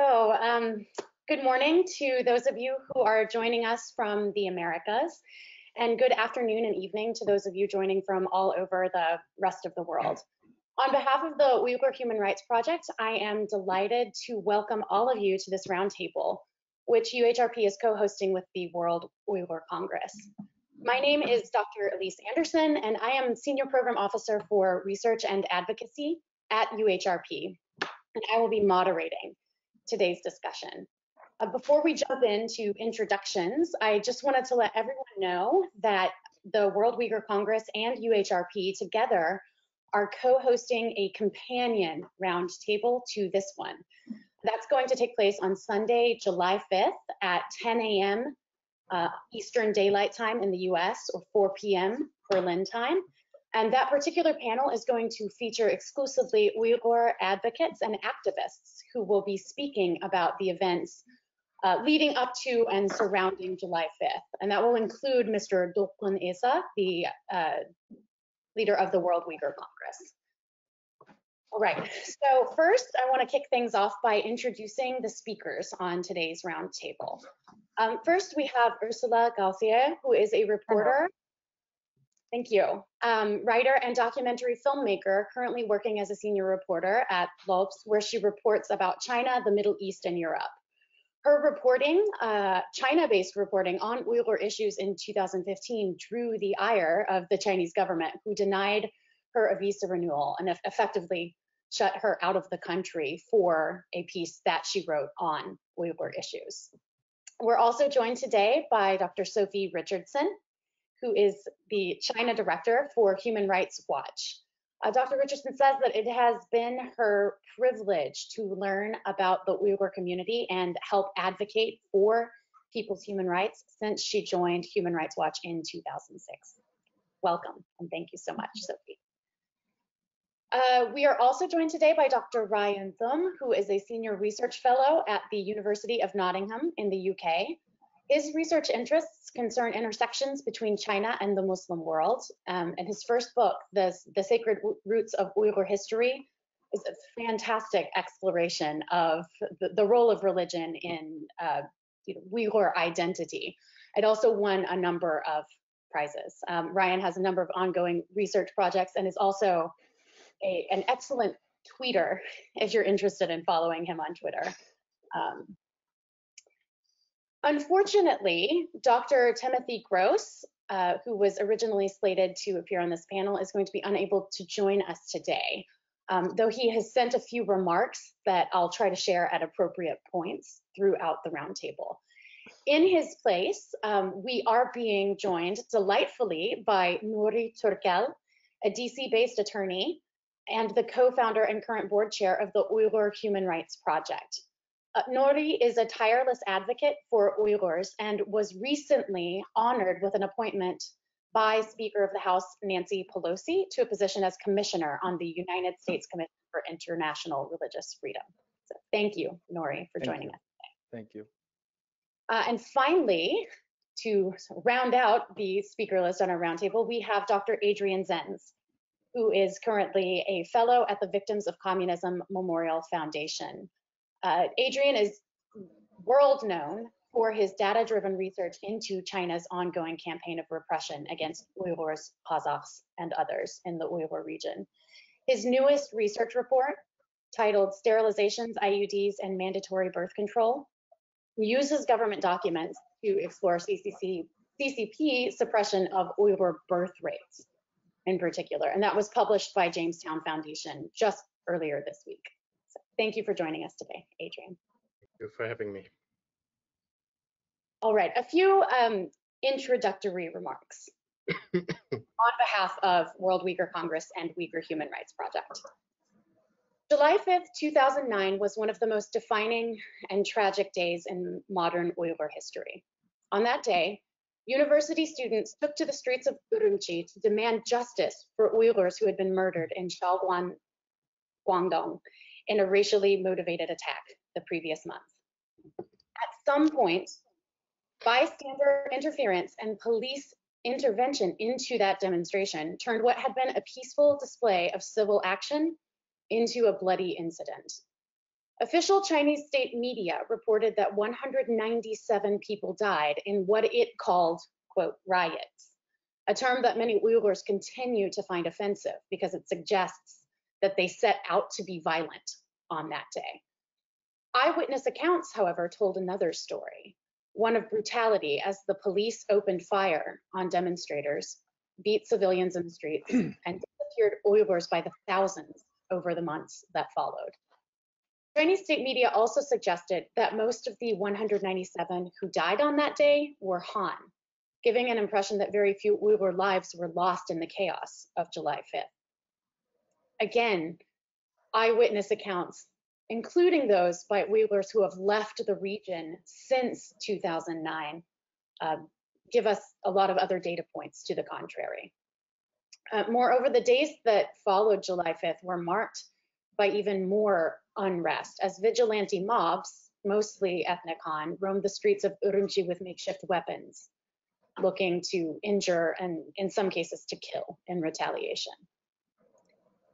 Hello. Um, good morning to those of you who are joining us from the Americas, and good afternoon and evening to those of you joining from all over the rest of the world. On behalf of the Uyghur Human Rights Project, I am delighted to welcome all of you to this roundtable, which UHRP is co-hosting with the World Uyghur Congress. My name is Dr. Elise Anderson, and I am Senior Program Officer for Research and Advocacy at UHRP, and I will be moderating today's discussion. Uh, before we jump into introductions, I just wanted to let everyone know that the World Uyghur Congress and UHRP together are co-hosting a companion roundtable to this one. That's going to take place on Sunday, July 5th at 10 a.m. Uh, Eastern Daylight Time in the US or 4 p.m. Berlin time. And that particular panel is going to feature exclusively Uyghur advocates and activists who will be speaking about the events uh, leading up to and surrounding July 5th. And that will include Mr. Dolkun Esa, the uh, leader of the World Uyghur Congress. All right, so first I want to kick things off by introducing the speakers on today's roundtable. Um, first, we have Ursula Gauthier, who is a reporter Thank you. Um, writer and documentary filmmaker, currently working as a senior reporter at L'Obs, where she reports about China, the Middle East, and Europe. Her reporting, uh, China-based reporting on Uyghur issues in 2015 drew the ire of the Chinese government, who denied her a visa renewal and effectively shut her out of the country for a piece that she wrote on Uyghur issues. We're also joined today by Dr. Sophie Richardson, who is the China director for Human Rights Watch. Uh, Dr. Richardson says that it has been her privilege to learn about the Uyghur community and help advocate for people's human rights since she joined Human Rights Watch in 2006. Welcome, and thank you so much, Sophie. Uh, we are also joined today by Dr. Rian Thum, who is a senior research fellow at the University of Nottingham in the UK. His research interests concern intersections between China and the Muslim world. Um, and his first book, the, the Sacred Roots of Uyghur History, is a fantastic exploration of the, the role of religion in uh, you know, Uyghur identity. It also won a number of prizes. Um, Rian has a number of ongoing research projects and is also a, an excellent tweeter if you're interested in following him on Twitter. Um, Unfortunately, Dr. Timothy Grose, uh, who was originally slated to appear on this panel, is going to be unable to join us today, um, though he has sent a few remarks that I'll try to share at appropriate points throughout the roundtable. In his place, um, we are being joined delightfully by Nuri Turkel, a DC-based attorney and the co-founder and current board chair of the Uyghur Human Rights Project. Uh, Nuri is a tireless advocate for Uyghurs and was recently honored with an appointment by Speaker of the House Nancy Pelosi to a position as Commissioner on the United States Commission for International Religious Freedom. So thank you, Nuri, for thank joining you. us today. Thank you. Uh, and finally, to round out the speaker list on our roundtable, we have Dr. Adrian Zenz, who is currently a fellow at the Victims of Communism Memorial Foundation. Uh, Adrian is world known for his data-driven research into China's ongoing campaign of repression against Uyghurs, Kazakhs, and others in the Uyghur region. His newest research report, titled Sterilizations, IUDs, and Mandatory Birth Control, uses government documents to explore CCC, CCP suppression of Uyghur birth rates in particular. And that was published by Jamestown Foundation just earlier this week. Thank you for joining us today, Adrian. Thank you for having me. All right, a few um, introductory remarks on behalf of World Uyghur Congress and Uyghur Human Rights Project. July 5th, 2009 was one of the most defining and tragic days in modern Uyghur history. On that day, university students took to the streets of Urumqi to demand justice for Uyghurs who had been murdered in Shaoguan, Guangdong in a racially motivated attack the previous month. At some point, bystander interference and police intervention into that demonstration turned what had been a peaceful display of civil action into a bloody incident. Official Chinese state media reported that 197 people died in what it called, quote, riots, a term that many Uyghurs continue to find offensive because it suggests that they set out to be violent on that day. Eyewitness accounts, however, told another story, one of brutality as the police opened fire on demonstrators, beat civilians in the streets, and disappeared Uyghurs by the thousands over the months that followed. Chinese state media also suggested that most of the 197 who died on that day were Han, giving an impression that very few Uyghur lives were lost in the chaos of July 5th. Again, eyewitness accounts, including those by Uyghurs who have left the region since 2009, uh, give us a lot of other data points to the contrary. Uh, moreover, the days that followed July 5th were marked by even more unrest as vigilante mobs, mostly ethnic Han, roamed the streets of Urumqi with makeshift weapons, looking to injure and, in some cases, to kill in retaliation.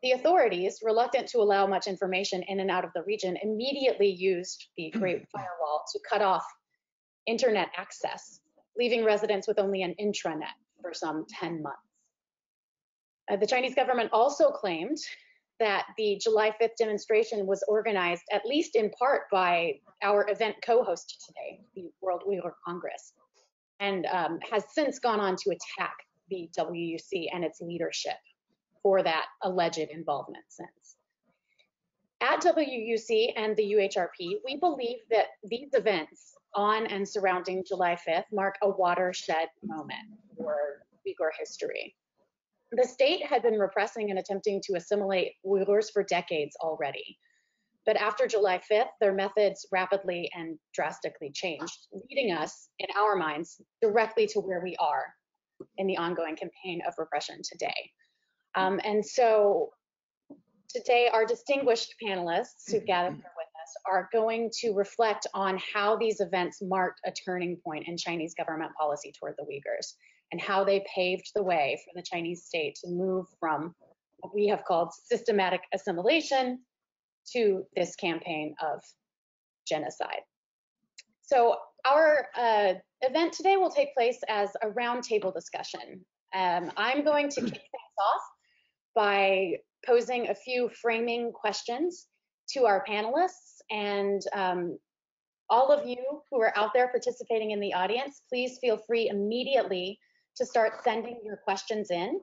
The authorities, reluctant to allow much information in and out of the region, immediately used the Great Firewall to cut off internet access, leaving residents with only an intranet for some 10 months. Uh, the Chinese government also claimed that the July 5th demonstration was organized, at least in part, by our event co-host today, the World Uyghur Congress, and um, has since gone on to attack the WUC and its leadership for that alleged involvement since. At WUC and the UHRP, we believe that these events on and surrounding July 5th mark a watershed moment for Uyghur history. The state had been repressing and attempting to assimilate Uyghurs for decades already. But after July 5th, their methods rapidly and drastically changed, leading us, in our minds, directly to where we are in the ongoing campaign of repression today. Um, and so today, our distinguished panelists who've gathered here with us are going to reflect on how these events marked a turning point in Chinese government policy toward the Uyghurs and how they paved the way for the Chinese state to move from what we have called systematic assimilation to this campaign of genocide. So our uh, event today will take place as a roundtable discussion. Um, I'm going to kick things off by posing a few framing questions to our panelists and um, all of you who are out there participating in the audience, please feel free immediately to start sending your questions in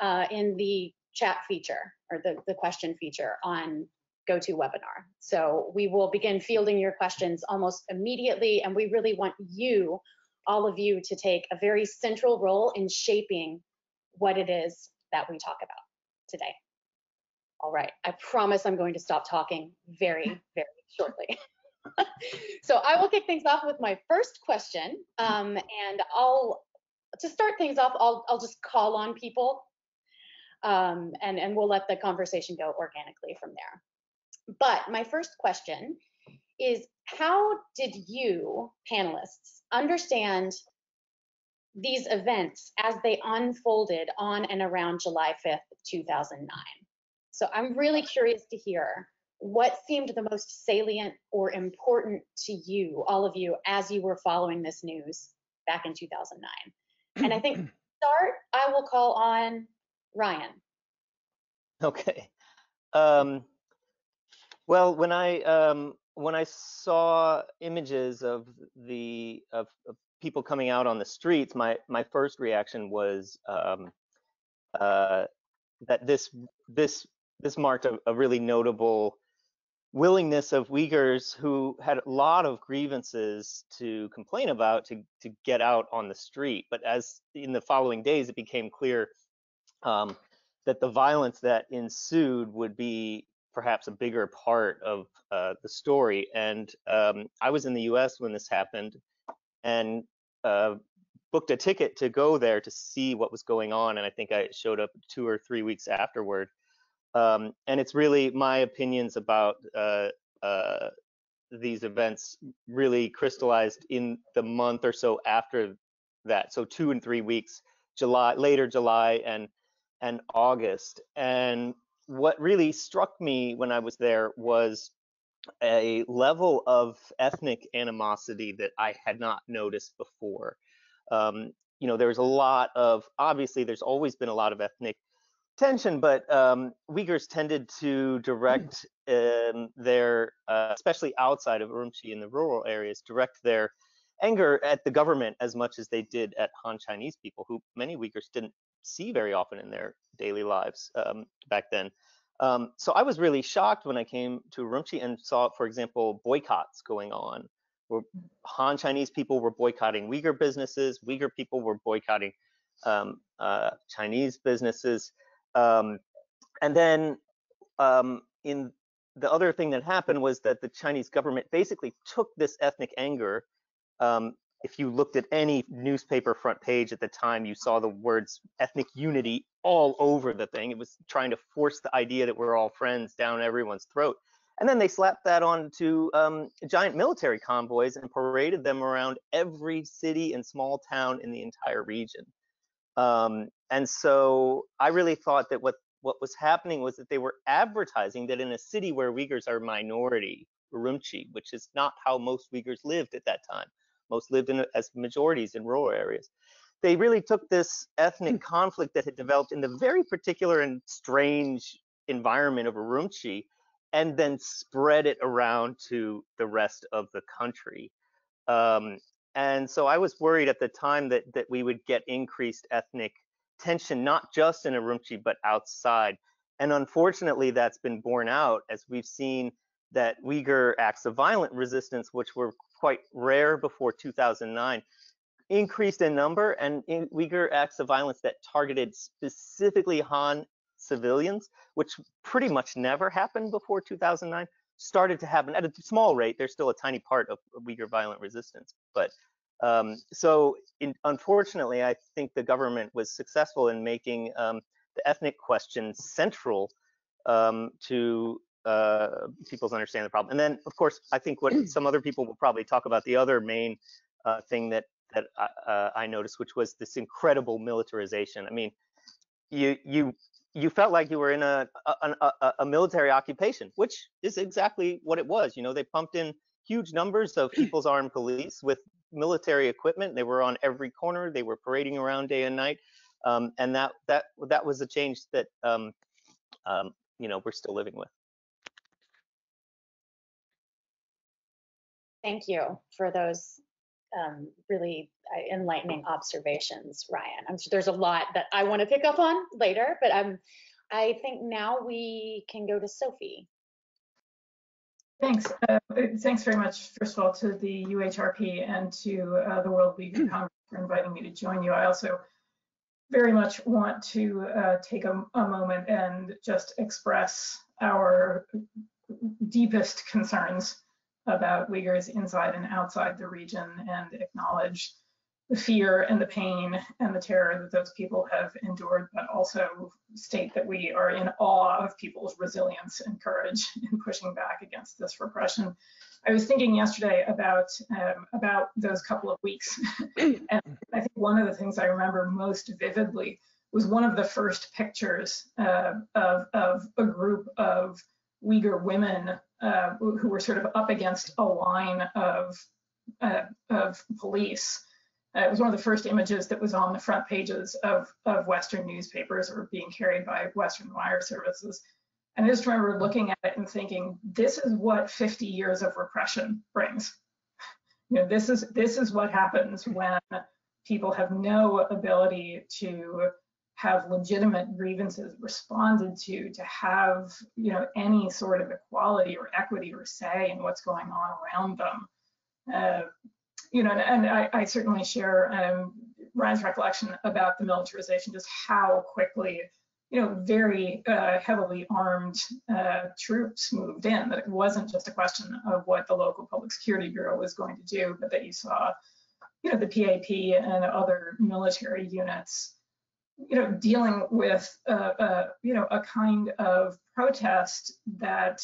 uh, in the chat feature or the, the question feature on GoToWebinar. So we will begin fielding your questions almost immediately, and we really want you, all of you, to take a very central role in shaping what it is that we talk about today. All right, I promise I'm going to stop talking very, very shortly. so I will kick things off with my first question, um, and I'll to start things off, I'll, I'll just call on people um, and, and we'll let the conversation go organically from there. But my first question is how did you, panelists, understand these events as they unfolded on and around July 5th, 2009? So I'm really curious to hear what seemed the most salient or important to you, all of you, as you were following this news back in 2009. And I think start, I will call on Rian. Okay. Um, well, when I um, when I saw images of the of, of, people coming out on the streets, my my first reaction was um, uh, that this this this marked a, a really notable willingness of Uyghurs who had a lot of grievances to complain about to, to get out on the street. But as in the following days, it became clear um, that the violence that ensued would be perhaps a bigger part of uh, the story. And um, I was in the US when this happened and uh, booked a ticket to go there to see what was going on. And I think I showed up two or three weeks afterward. Um, and it's really my opinions about uh, uh, these events really crystallized in the month or so after that. So two and three weeks, July, later July and and August. And what really struck me when I was there was a level of ethnic animosity that I had not noticed before. Um, you know, there's a lot of, obviously, there's always been a lot of ethnic tension, but um, Uyghurs tended to direct um, their, uh, especially outside of Urumqi in the rural areas, direct their anger at the government as much as they did at Han Chinese people, who many Uyghurs didn't see very often in their daily lives um, back then. Um, so I was really shocked when I came to Urumqi and saw, for example, boycotts going on. Where Han Chinese people were boycotting Uyghur businesses, Uyghur people were boycotting um, uh, Chinese businesses. Um, and then um, in the other thing that happened was that the Chinese government basically took this ethnic anger um, if you looked at any newspaper front page at the time, you saw the words ethnic unity all over the thing. It was trying to force the idea that we're all friends down everyone's throat. And then they slapped that onto um, giant military convoys and paraded them around every city and small town in the entire region. Um, and so I really thought that what, what was happening was that they were advertising that in a city where Uyghurs are minority, Urumqi, which is not how most Uyghurs lived at that time, most lived in as majorities in rural areas. They really took this ethnic hmm. conflict that had developed in the very particular and strange environment of Urumqi and then spread it around to the rest of the country. Um, and so I was worried at the time that, that we would get increased ethnic tension, not just in Urumqi, but outside. And unfortunately, that's been borne out as we've seen that Uyghur acts of violent resistance, which were quite rare before 2009, increased in number, and in Uyghur acts of violence that targeted specifically Han civilians, which pretty much never happened before 2009, started to happen at a small rate. There's still a tiny part of Uyghur violent resistance, but um, so in, unfortunately, I think the government was successful in making um, the ethnic question central um, to uh, people's understanding of the problem. And then, of course, I think what some other people will probably talk about the other main uh, thing that that I, uh, I noticed, which was this incredible militarization. I mean, you you you felt like you were in a a, a a, military occupation, which is exactly what it was. You know, they pumped in huge numbers of People's Armed Police with military equipment. They were on every corner. They were parading around day and night, um, and that that that was a change that um, um, you know we're still living with. Thank you for those um, really uh, enlightening observations, Rian. I'm sure there's a lot that I want to pick up on later, but um, I think now we can go to Sophie. Thanks. Uh, thanks very much, first of all, to the UHRP and to uh, the World Uyghur Congress for inviting me to join you. I also very much want to uh, take a, a, moment and just express our deepest concerns about Uyghurs inside and outside the region and acknowledge the fear and the pain and the terror that those people have endured, but also state that we are in awe of people's resilience and courage in pushing back against this repression. I was thinking yesterday about um, about those couple of weeks, and I think one of the things I remember most vividly was one of the first pictures uh, of, of a group of Uyghur women uh, who were sort of up against a line of uh, of police. Uh, it was one of the first images that was on the front pages of of Western newspapers or being carried by Western wire services. And I just remember looking at it and thinking, this is what 50 years of repression brings. You know, this is this is what happens when people have no ability to have legitimate grievances responded to, to have you know any sort of equality or equity or say in what's going on around them. Uh, you know, and, and I, I, certainly share um, Rian's recollection about the militarization, just how quickly, you know, very uh, heavily armed uh, troops moved in. That it wasn't just a question of what the local public security bureau was going to do, but that you saw, you know, the PAP and other military units you know, dealing with, a, a, you know, a kind of protest that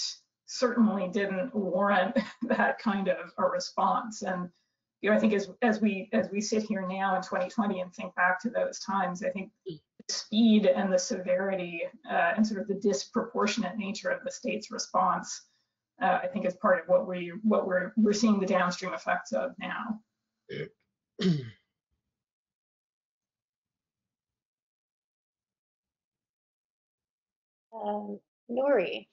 certainly didn't warrant that kind of a response. And, you know, I think as, as we as we sit here now in 2020 and think back to those times, I think the speed and the severity uh, and sort of the disproportionate nature of the state's response uh, I think is part of what we what we're we're seeing the downstream effects of now. Um, Nuri,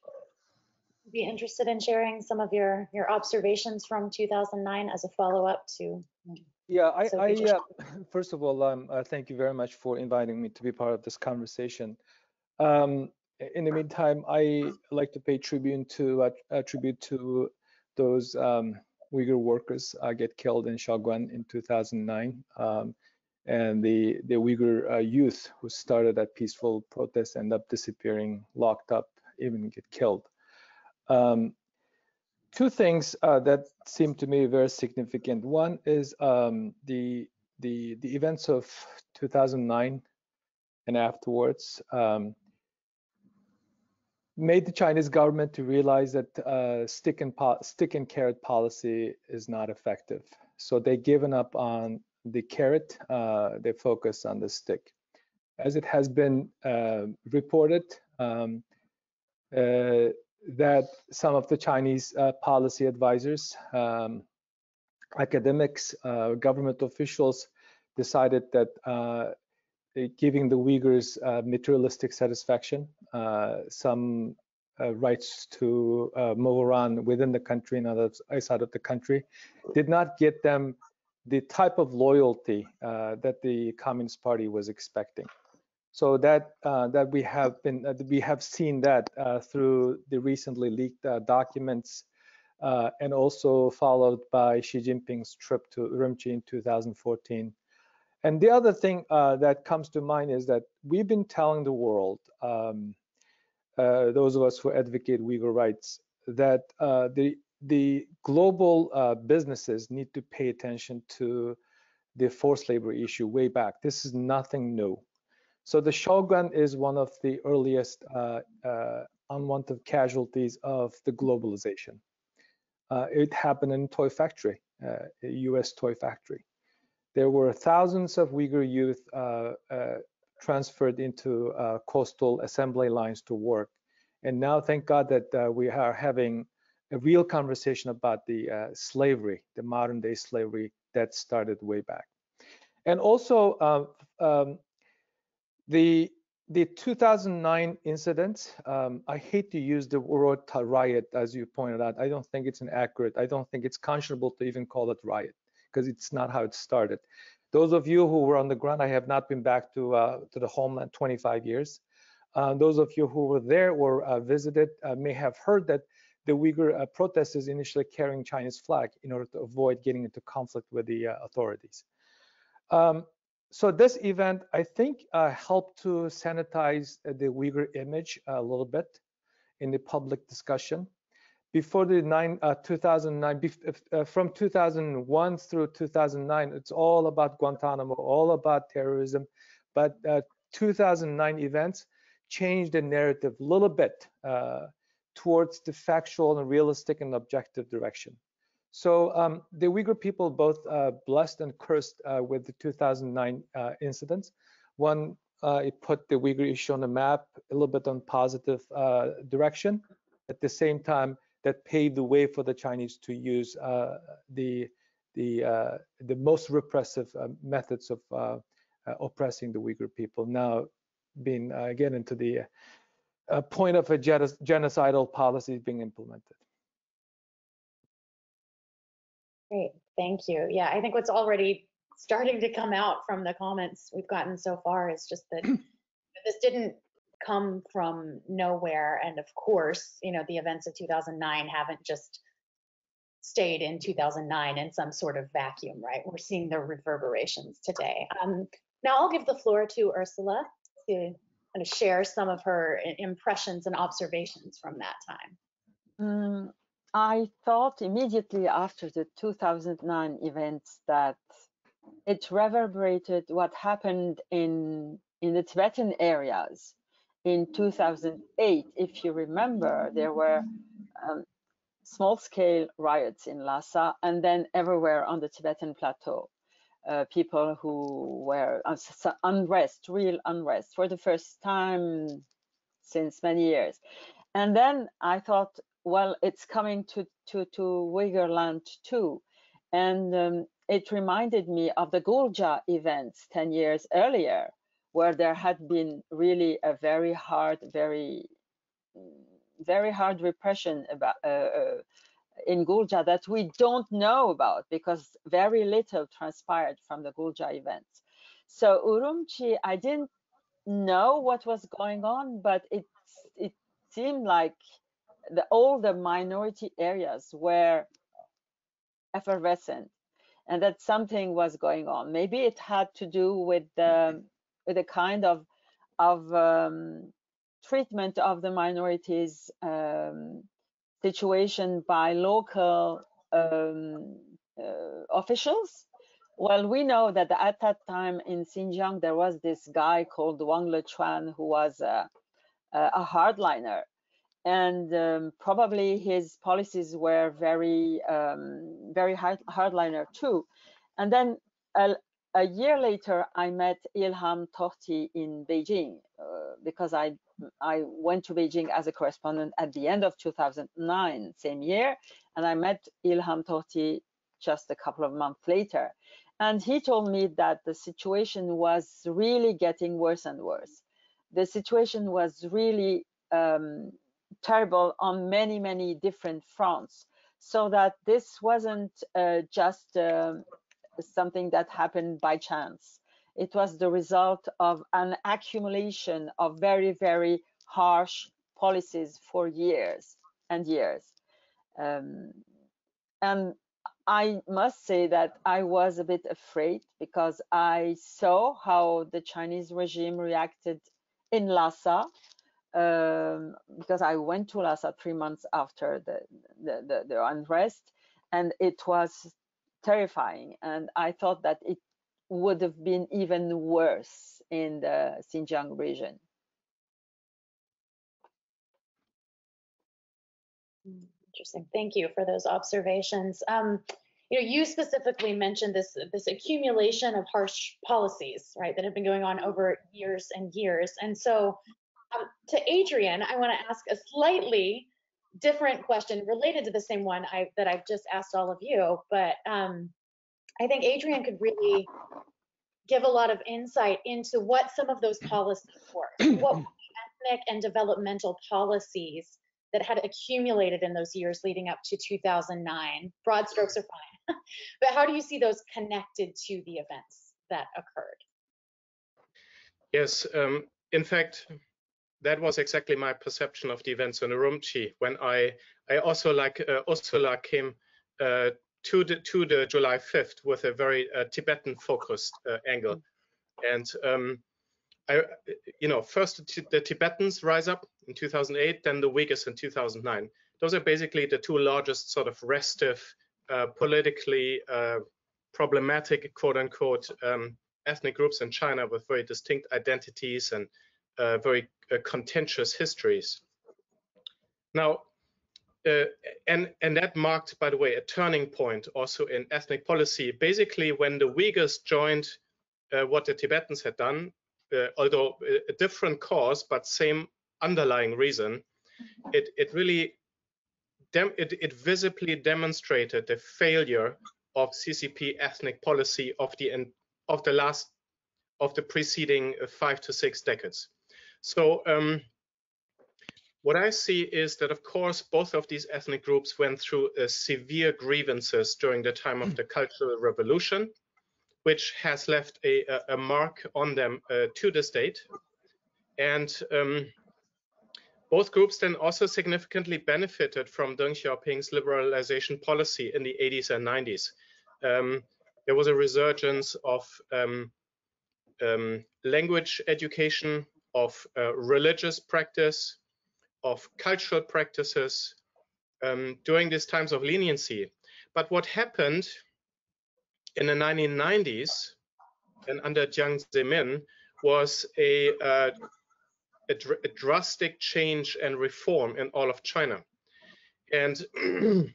be interested in sharing some of your your observations from 2009 as a follow-up to Yeah, I, I uh, first of all, um, uh, thank you very much for inviting me to be part of this conversation. Um, in the meantime, I like to pay tribute to uh, uh, tribute to those um, Uyghur workers uh, get killed in Shaoguan in 2009, um, and the the Uyghur uh, youth who started that peaceful protest end up disappearing, locked up, even get killed. Um, two things uh, that seem to me very significant. One is um, the the the events of 2009 and afterwards um, made the Chinese government to realize that uh, stick and stick and carrot policy is not effective. So they given up on the carrot. Uh, they focus on the stick. As it has been uh, reported. Um, uh, that some of the Chinese policy advisors, um, academics, government officials decided that giving the Uyghurs uh, materialistic satisfaction, uh, some uh, rights to move around within the country and outside of the country, did not get them the type of loyalty that the Communist Party was expecting. So that uh, that we have been uh, we have seen that uh, through the recently leaked documents, and also followed by Xi Jinping's trip to Urumqi in 2014. And the other thing that comes to mind is that we've been telling the world, um, those of us who advocate Uyghur rights, that the the global uh, businesses need to pay attention to the forced labor issue way back. This is nothing new. So the Shaoguan is one of the earliest uh, uh, unwanted casualties of the globalization. Uh, it happened in toy factory, US toy factory. There were thousands of Uyghur youth transferred into coastal assembly lines to work. And now, thank God that we are having a real conversation about the uh, slavery, the modern day slavery that started way back. And also, uh, um, the the 2009 incident, um, I hate to use the word riot, as you pointed out. I don't think it's an accurate. I don't think it's conscionable to even call it riot because it's not how it started. Those of you who were on the ground, I have not been back to uh, to the homeland 25 years. Uh, those of you who were there or uh, visited may have heard that the Uyghur protesters initially carrying Chinese flag in order to avoid getting into conflict with the authorities. Um, so this event, I think, uh, helped to sanitize the Uyghur image a little bit in the public discussion. Before the nine, uh, 2009, uh, from 2001 through 2009, it's all about Guantanamo, all about terrorism. But 2009 events changed the narrative a little bit towards the factual and realistic and objective direction. So um, the Uyghur people both uh, blessed and cursed uh, with the 2009 uh, incidents. One, it put the Uyghur issue on the map a little bit on positive direction. At the same time, that paved the way for the Chinese to use the the the most repressive methods of oppressing the Uyghur people. Now, being again into the point of a genocidal policy being implemented. Great, thank you. Yeah, I think what's already starting to come out from the comments we've gotten so far is just that this didn't come from nowhere. And of course, you know, the events of 2009 haven't just stayed in 2009 in some sort of vacuum, right? We're seeing the reverberations today. Um, now I'll give the floor to Ursula to kind of share some of her impressions and observations from that time. Mm, I thought immediately after the 2009 events that it reverberated what happened in in the Tibetan areas in 2008. If you remember, there were um, small-scale riots in Lhasa and then everywhere on the Tibetan plateau. Uh, people who were unrest, real unrest for the first time since many years. And then I thought well, it's coming to to to Uyghur land too, and um, it reminded me of the Gulja events 10 years earlier, where there had been really a very hard, very very hard repression about uh, uh, in Gulja that we don't know about because very little transpired from the Gulja events. So Urumqi, I didn't know what was going on, but it it seemed like the, all the minority areas were effervescent and that something was going on. Maybe it had to do with the with the kind of of um, treatment of the minorities um, situation by local um, uh, officials. Well, we know that at that time in Xinjiang, there was this guy called Wang Lequan who was a, a hardliner. And um, probably his policies were very, um, very hard, hardliner too. And then a, a, year later, I met Ilham Tohti in Beijing uh, because I I went to Beijing as a correspondent at the end of 2009, same year, and I met Ilham Tohti just a couple of months later. And he told me that the situation was really getting worse and worse. The situation was really um, terrible on many, many different fronts. So that this wasn't uh, just uh, something that happened by chance it was the result of an accumulation of very, very harsh policies for years and years. Um, and I must say that I was a bit afraid because I saw how the Chinese regime reacted in Lhasa, um, because I went to Lhasa three months after the, the, the, the unrest, and it was terrifying. And I thought that it would have been even worse in the Xinjiang region. Interesting. Thank you for those observations. Um, you know, you specifically mentioned this this accumulation of harsh policies, right, that have been going on over years and years. And so, um, to Adrian, I want to ask a slightly different question related to the same one I, that I've just asked all of you, but um, I think Adrian could really give a lot of insight into what some of those policies were, what ethnic and developmental policies that had accumulated in those years leading up to 2009. Broad strokes are fine, but how do you see those connected to the events that occurred? Yes, um, in fact, that was exactly my perception of the events in Urumqi when I, I also like uh, Ursula came uh, to the to the July 5th with a very uh, Tibetan focused uh, angle. And um, I, you know, first the Tibetans rise up in 2008, then the Uyghurs in 2009. Those are basically the two largest sort of restive, uh, politically uh, problematic, quote unquote, um, ethnic groups in China with very distinct identities and uh, very uh, contentious histories. Now, uh, and and that marked, by the way, a turning point also in ethnic policy. Basically, when the Uyghurs joined uh, what the Tibetans had done, uh, although a different cause but same underlying reason, it it really it, it visibly demonstrated the failure of CCP ethnic policy of the end of the last of the preceding uh, five to six decades. So um, what I see is that, of course, both of these ethnic groups went through uh, severe grievances during the time of the Cultural Revolution, which has left a, a mark on them uh, to this date. And um, both groups then also significantly benefited from Deng Xiaoping's liberalization policy in the 80s and 90s. Um, there was a resurgence of um, um, language education, of uh, religious practice, of cultural practices um, during these times of leniency. But what happened in the 1990s and under Jiang Zemin was a, uh, a, dr a, drastic change and reform in all of China. And the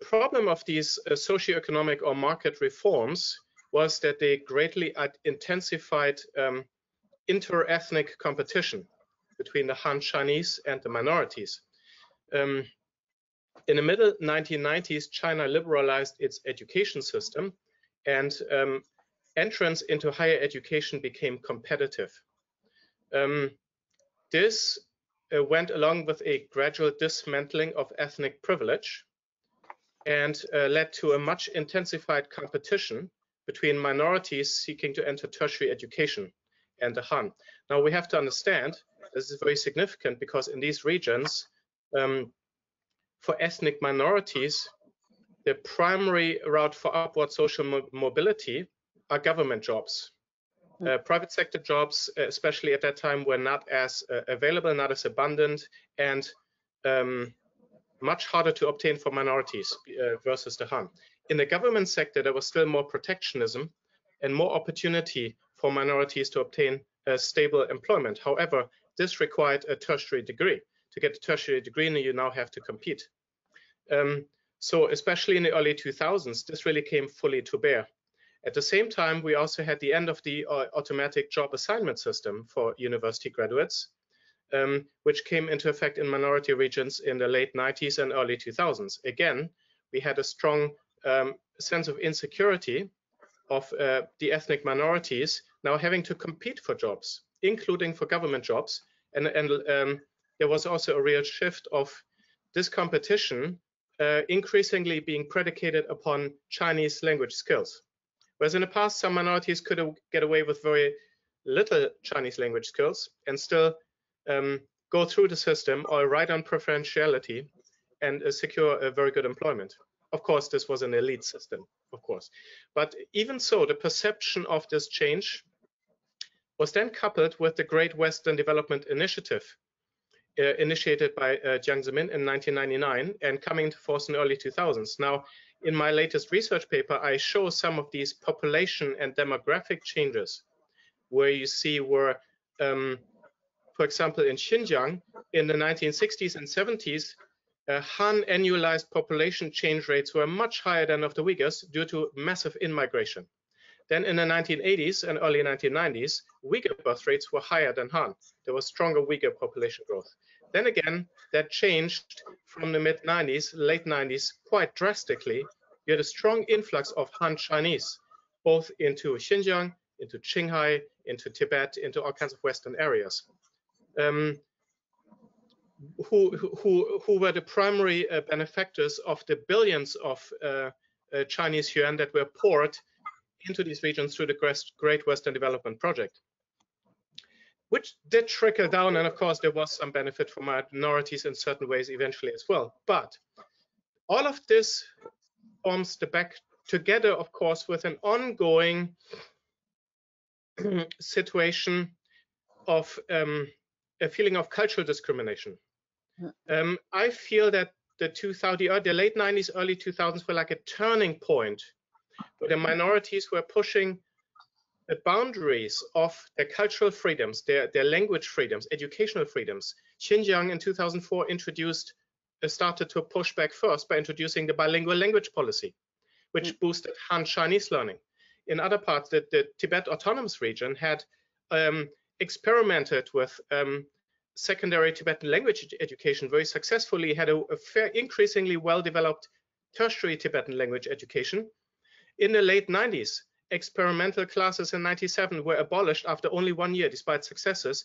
problem of these uh, socioeconomic or market reforms was that they greatly intensified um, inter-ethnic competition between the Han Chinese and the minorities. Um, in the middle 1990s, China liberalized its education system and um, entrance into higher education became competitive. Um, this uh, went along with a gradual dismantling of ethnic privilege and uh, led to a much intensified competition between minorities seeking to enter tertiary education and the Han. Now we have to understand this is very significant because in these regions, um, for ethnic minorities, the primary route for upward social mo mobility are government jobs. Hmm. Uh, private sector jobs, especially at that time, were not as uh, available, not as abundant, and um, much harder to obtain for minorities uh, versus the Han. In the government sector, there was still more protectionism and more opportunity for minorities to obtain stable employment. However, this required a tertiary degree. To get a tertiary degree, you now have to compete. Um, so especially in the early 2000s, this really came fully to bear. At the same time, we also had the end of the uh, automatic job assignment system for university graduates, um, which came into effect in minority regions in the late 90s and early 2000s. Again, we had a strong um, sense of insecurity of uh, the ethnic minorities now having to compete for jobs, including for government jobs. And, and um, there was also a real shift of this competition uh, increasingly being predicated upon Chinese language skills. Whereas in the past, some minorities could get away with very little Chinese language skills and still um, go through the system or ride on preferentiality and uh, secure a very good employment. Of course, this was an elite system, of course. But even so, the perception of this change was then coupled with the Great Western Development Initiative, uh, initiated by uh, Jiang Zemin in 1999 and coming into force in the early 2000s. Now, in my latest research paper, I show some of these population and demographic changes, where you see where, um, for example, in Xinjiang, in the 1960s and 70s, uh, Han annualized population change rates were much higher than of the Uyghurs due to massive in-migration. Then in the 1980s and early 1990s, Uyghur birth rates were higher than Han. There was stronger Uyghur population growth. Then again, that changed from the mid 90s, late 90s, quite drastically. You had a strong influx of Han Chinese, both into Xinjiang, into Qinghai, into Tibet, into all kinds of Western areas. Um, who, who, who were the primary uh, benefactors of the billions of uh, uh, Chinese yuan that were poured into these regions through the Great Western Development Project which did trickle down. And of course, there was some benefit for minorities in certain ways eventually as well. But all of this forms the back together, of course, with an ongoing situation of um, a feeling of cultural discrimination. Um, I feel that the 2000, the late 90s, early 2000s were like a turning point where the minorities who were pushing the boundaries of their cultural freedoms, their, their language freedoms, educational freedoms. Xinjiang in 2004 introduced, uh, started to push back first by introducing the bilingual language policy, which mm. boosted Han Chinese learning. In other parts, the, the Tibet Autonomous Region had um, experimented with um, secondary Tibetan language education very successfully, had a, a fair, increasingly well-developed tertiary Tibetan language education. In the late 90s, experimental classes in 97 were abolished after only one year, despite successes.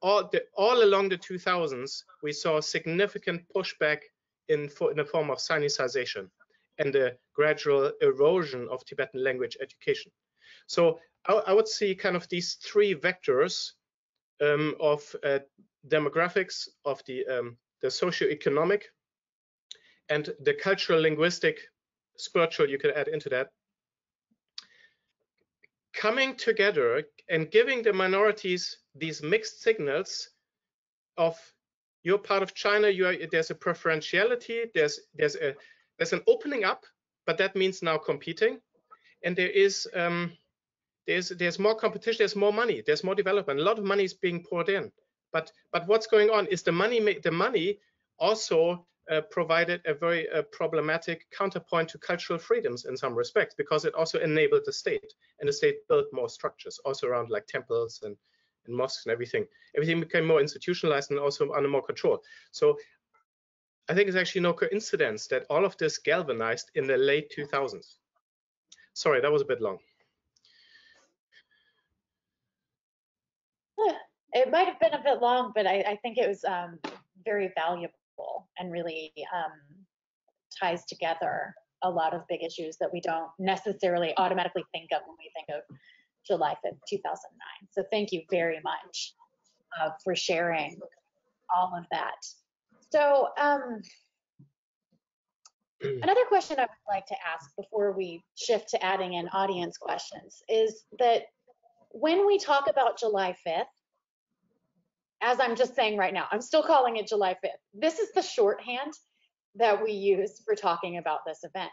All, the, all along the 2000s, we saw significant pushback in, for, in the form of sinicization and the gradual erosion of Tibetan language education. So I, I would see kind of these three vectors um, of uh, demographics, of the, um, the socioeconomic, and the cultural, linguistic, spiritual, you could add into that, coming together and giving the minorities these mixed signals of you're part of China, are, there's a preferentiality, there's there's a there's an opening up, but that means now competing, and there is um, there's there's more competition, there's more money, there's more development, a lot of money is being poured in, but but what's going on is the money the money also uh, provided a very uh, problematic counterpoint to cultural freedoms in some respects because it also enabled the state and the state built more structures also around like temples and, and mosques and everything everything became more institutionalized and also under more control so I think it's actually no coincidence that all of this galvanized in the late 2000s. Sorry, that was a bit long. It might have been a bit long, but I, I think it was um, very valuable and really um, ties together a lot of big issues that we don't necessarily automatically think of when we think of July 5th, 2009. So thank you very much uh, for sharing all of that. So um, another question I would like to ask before we shift to adding in audience questions is that when we talk about July 5th, as I'm just saying right now, I'm still calling it July 5th. This is the shorthand that we use for talking about this event.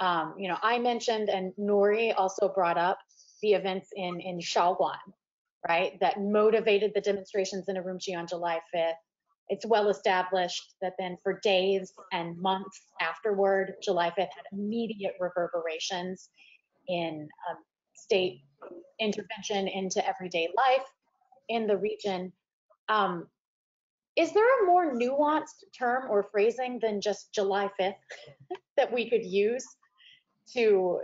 Um, you know, I mentioned and Nuri also brought up the events in in Shaoguan, right, that motivated the demonstrations in Urumqi on July 5th. It's well established that then for days and months afterward, July 5th had immediate reverberations in um, state intervention into everyday life in the region. Um, is there a more nuanced term or phrasing than just July 5th that we could use to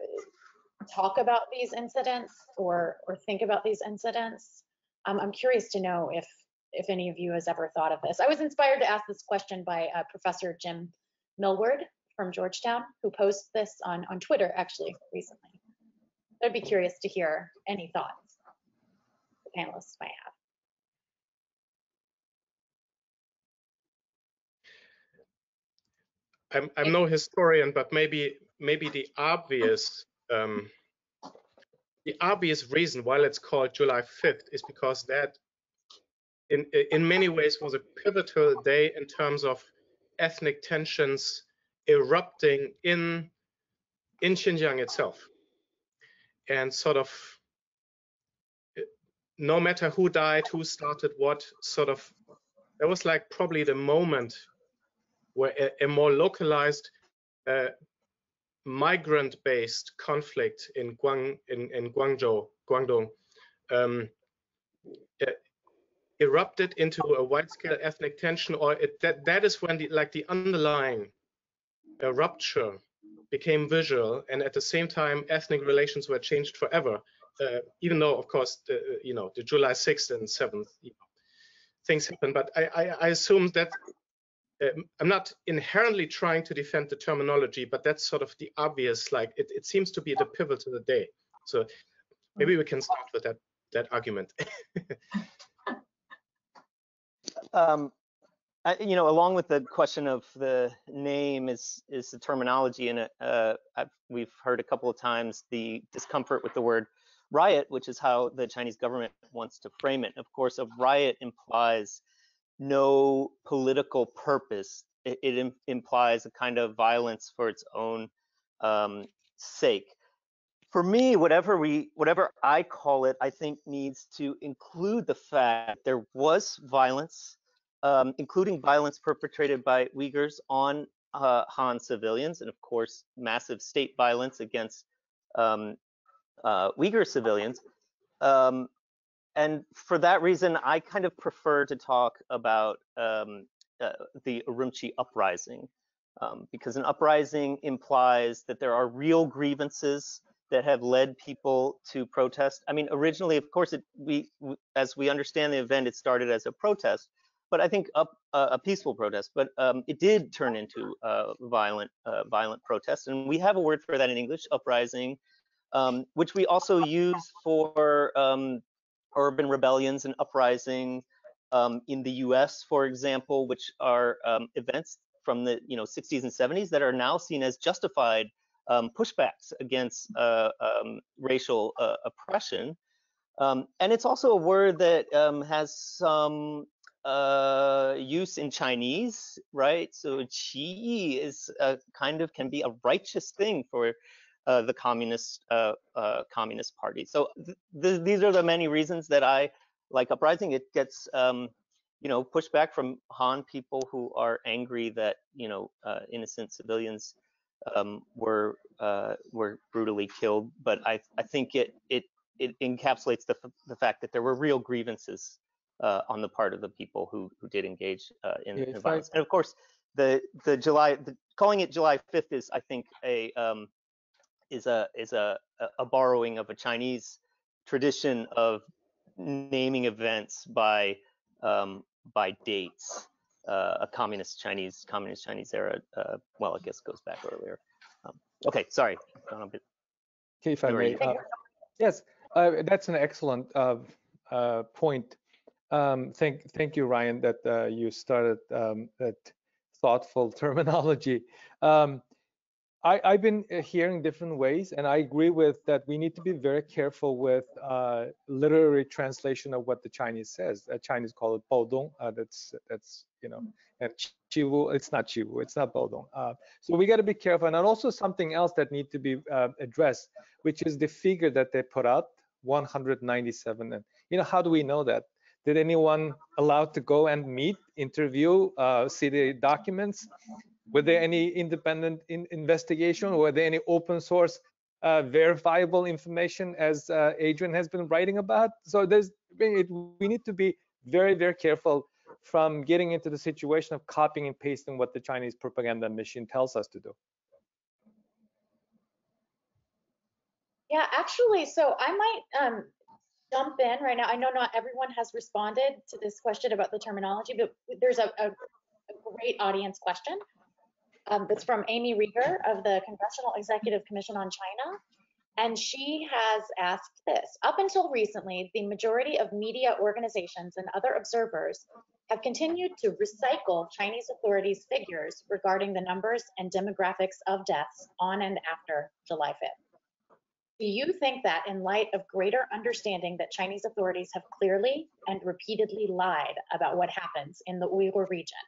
talk about these incidents or or think about these incidents? Um, I'm curious to know if if any of you has ever thought of this. I was inspired to ask this question by uh, Professor Jim Millward from Georgetown, who posted this on on Twitter actually recently. I'd be curious to hear any thoughts the panelists might have. I'm I'm no historian, but maybe maybe the obvious um, the obvious reason why it's called July 5th is because that in in many ways was a pivotal day in terms of ethnic tensions erupting in in Xinjiang itself. And sort of no matter who died who started what sort of that was like probably the moment where a, a more localized uh, migrant-based conflict in Guang in, in Guangzhou, Guangdong, um, uh, erupted into a wide-scale ethnic tension, or it, that that is when the like the underlying uh, rupture became visual, and at the same time, ethnic relations were changed forever. Uh, even though, of course, the, you know the July 6th and 7th you know, things happened, but I, I, I assume that um, I'm not inherently trying to defend the terminology, but that's sort of the obvious, like it, it seems to be the pivot of the day. So maybe we can start with that that argument. um, I, you know, along with the question of the name is is the terminology in it. Uh, we've heard a couple of times the discomfort with the word riot, which is how the Chinese government wants to frame it. Of course, a riot implies no political purpose. It, it Im implies a kind of violence for its own um, sake. For me, whatever we, whatever I call it, I think needs to include the fact there was violence, um, including violence perpetrated by Uyghurs on uh, Han civilians, and of course, massive state violence against um, uh, Uyghur civilians. Um, and for that reason, I kind of prefer to talk about um, uh, the Urumqi uprising, um, because an uprising implies that there are real grievances that have led people to protest. I mean, originally, of course, it, we, as we understand the event, it started as a protest, but I think uh, a peaceful protest. But um, it did turn into a violent, uh, violent protest, and we have a word for that in English, uprising, um, which we also use for um, urban rebellions and uprising um, in the U.S., for example, which are um, events from the you know 60s and 70s that are now seen as justified um, pushbacks against uh, um, racial uh, oppression. Um, and it's also a word that um, has some uh, use in Chinese, right? So qi is kind of can be a righteous thing for uh, the communist uh, uh, communist party. So th th these are the many reasons that I like uprising. It gets um, you know pushed back from Han people who are angry that you know uh, innocent civilians um, were uh, were brutally killed. But I I think it it it encapsulates the the fact that there were real grievances on the part of the people who who did engage in, yeah, in violence. And of course, the the July the, calling it July 5th is I think a um, is a is a a borrowing of a Chinese tradition of naming events by um, by dates. Uh, a communist Chinese communist Chinese era. Uh, well, I guess goes back earlier. Um, okay, sorry, gone a bit. Okay, if I may. Uh, yes, uh, that's an excellent uh, uh, point. Um, thank, thank you, Rian, that uh, you started um, that thoughtful terminology. Um, I, I've been uh, hearing different ways, and I agree with that. We need to be very careful with uh, literary translation of what the Chinese says. Uh, Chinese call it Baodong. Uh, that's that's you know, and Chiwu. It's not Chiwu. It's not Baodong. Uh, so we got to be careful. And also something else that need to be uh, addressed, which is the figure that they put out, 197. And you know, how do we know that? Did anyone allowed to go and meet, interview, uh, see the documents? Were there any independent in investigation? Were there any open source uh, verifiable information as uh, Adrian has been writing about? So there's, it, we need to be very, very careful from getting into the situation of copying and pasting what the Chinese propaganda machine tells us to do. Yeah, actually, so I might um, jump in right now. I know not everyone has responded to this question about the terminology, but there's a, a, a great audience question um, that's from Amy Reger of the Congressional Executive Commission on China. And she has asked this Up until recently, the majority of media organizations and other observers have continued to recycle Chinese authorities' figures regarding the numbers and demographics of deaths on and after July 5th. Do you think that, in light of greater understanding that Chinese authorities have clearly and repeatedly lied about what happens in the Uyghur region,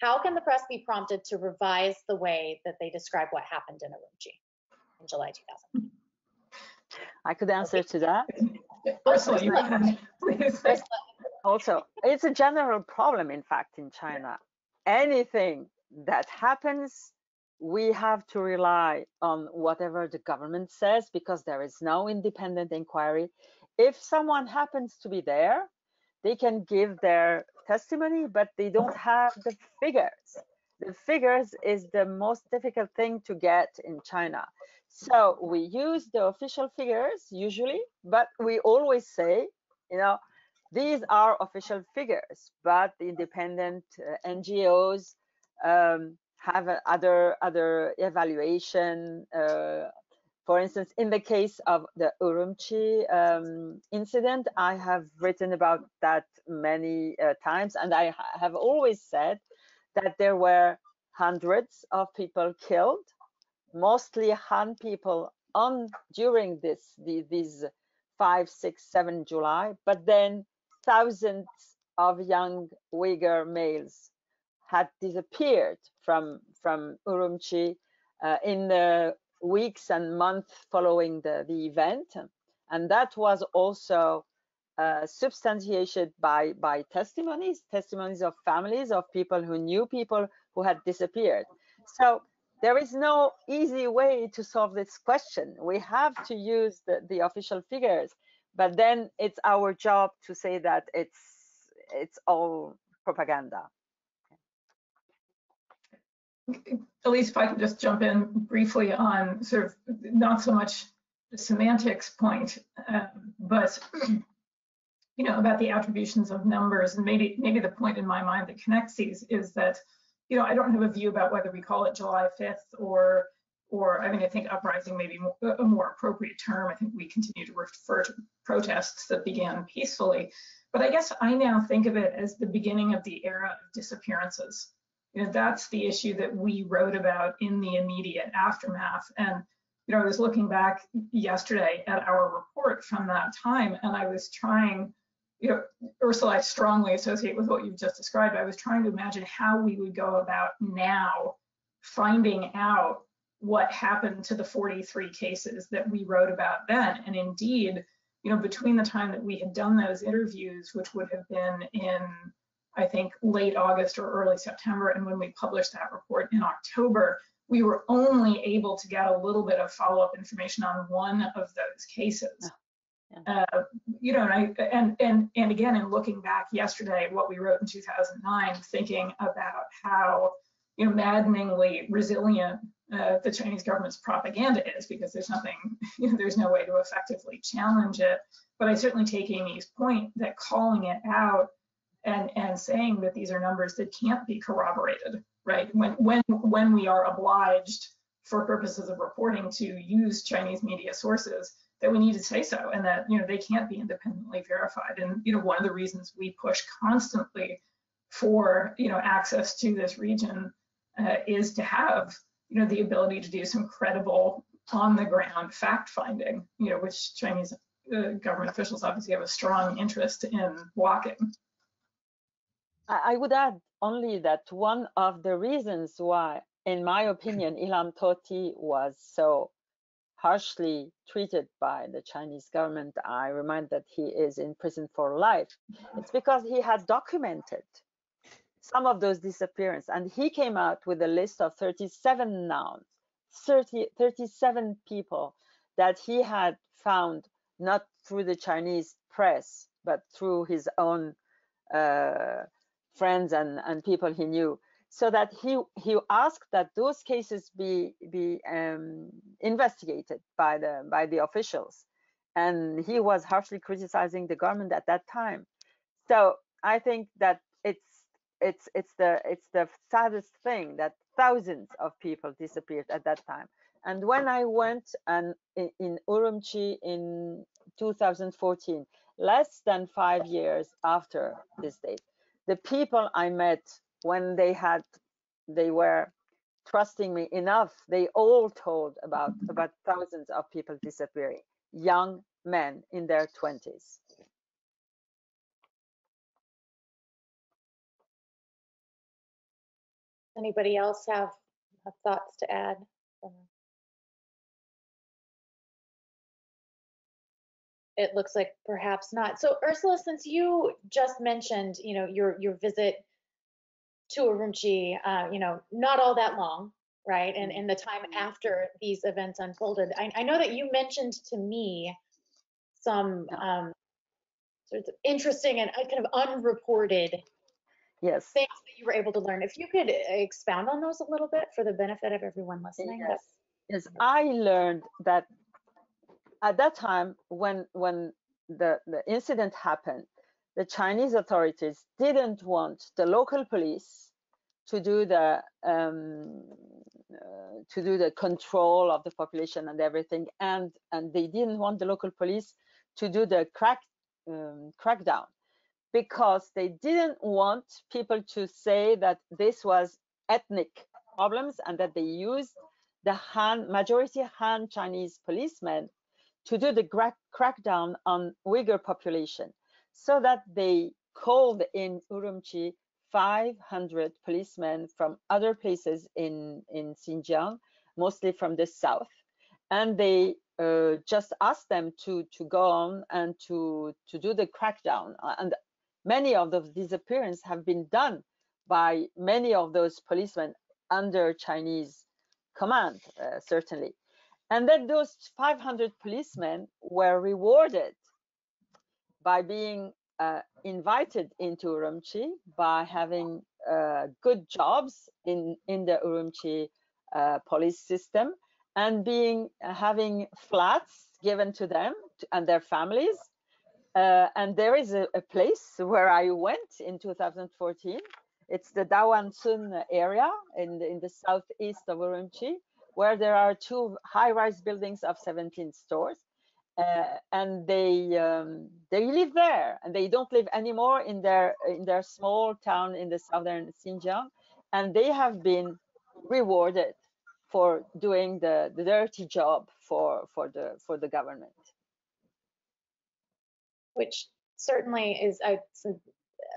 how can the press be prompted to revise the way that they describe what happened in Urumqi in July 2000? I could answer to that. Ursula, you can, please. Also, it's a general problem, in fact, in China. Anything that happens, we have to rely on whatever the government says because there is no independent inquiry. If someone happens to be there, they can give their testimony, but they don't have the figures. The figures is the most difficult thing to get in China. So we use the official figures usually, but we always say, you know, these are official figures, but the independent uh, NGOs um, have other other evaluation. Uh, for instance, in the case of the Urumqi um, incident, I have written about that many uh, times, and I have always said that there were hundreds of people killed, mostly Han people on during this the, these five, six, seven July, but then thousands of young Uyghur males had disappeared from from Urumqi uh, in the weeks and months following the, the event. And that was also uh, substantiated by, by testimonies, testimonies of families of people who knew people who had disappeared. So there is no easy way to solve this question. We have to use the, the official figures, but then it's our job to say that it's it's all propaganda. Elise, if I could just jump in briefly on sort of not so much the semantics point, uh, but you know about the attributions of numbers, and maybe maybe the point in my mind that connects these is that you know I don't have a view about whether we call it July 5th or or I mean I think uprising may be a more appropriate term. I think we continue to refer to protests that began peacefully, but I guess I now think of it as the beginning of the era of disappearances you know, that's the issue that we wrote about in the immediate aftermath. And, you know, I was looking back yesterday at our report from that time, and I was trying, you know, Ursula, I strongly associate with what you've just described. I was trying to imagine how we would go about now finding out what happened to the 43 cases that we wrote about then. And indeed, you know, between the time that we had done those interviews, which would have been in I think, late August or early September. And when we published that report in October, we were only able to get a little bit of follow-up information on one of those cases. Yeah. Uh, you know, and I and and and again, in looking back yesterday, what we wrote in 2009, thinking about how you know, maddeningly resilient uh, the Chinese government's propaganda is, because there's nothing, you know, there's no way to effectively challenge it. But I certainly take Amy's point that calling it out and and saying that these are numbers that can't be corroborated, right? When when when we are obliged for purposes of reporting to use Chinese media sources, that we need to say so, and that you know they can't be independently verified. And you know one of the reasons we push constantly for you know access to this region uh, is to have you know the ability to do some credible on the ground fact finding, you know, which Chinese uh, government officials obviously have a strong interest in blocking. I would add only that one of the reasons why, in my opinion, Ilham Tohti was so harshly treated by the Chinese government, I remind that he is in prison for life. It's because he had documented some of those disappearances and he came out with a list of 37 nouns, 30, 37 people that he had found not through the Chinese press, but through his own uh, friends and, and people he knew. So that he he asked that those cases be be um, investigated by the by the officials. And he was harshly criticizing the government at that time. So i think that it's it's it's the it's the saddest thing that thousands of people disappeared at that time. And when i went and in, in urumqi in 2014 less than five years after this date the people I met when they had they were trusting me enough, they all told about about thousands of people disappearing, young men in their 20s. Anybody else have, have thoughts to add? Uh, it looks like perhaps not. So Ursula, since you just mentioned, you know, your your visit to Urumqi, uh, you know, not all that long, right? And in the time mm-hmm. after these events unfolded, I, I know that you mentioned to me some um, sort of interesting and uh, kind of unreported yes things that you were able to learn. If you could expound on those a little bit for the benefit of everyone listening. Yes, yes. I learned that at that time when when the, the incident happened, the Chinese authorities didn't want the local police to do the um, uh, to do the control of the population and everything, and and they didn't want the local police to do the crack um, crackdown because they didn't want people to say that this was ethnic problems and that they used the Han majority Han Chinese policemen to do the crackdown on Uyghur population so that they called in Urumqi 500 policemen from other places in, in Xinjiang, mostly from the south. And they uh, just asked them to, to go on and to, to do the crackdown. And many of those disappearances have been done by many of those policemen under Chinese command, uh, certainly. And then those 500 policemen were rewarded by being uh, invited into Urumqi, by having uh, good jobs in, in the Urumqi uh, police system, and being uh, having flats given to them and their families. Uh, and there is a, a, place where I went in 2014. It's the Dawansun area in the, in the southeast of Urumqi where there are two high-rise buildings of 17 stores. Uh, and they um, they live there and they don't live anymore in their in their small town in the southern Xinjiang and they have been rewarded for doing the, the dirty job for for the for the government which certainly is a,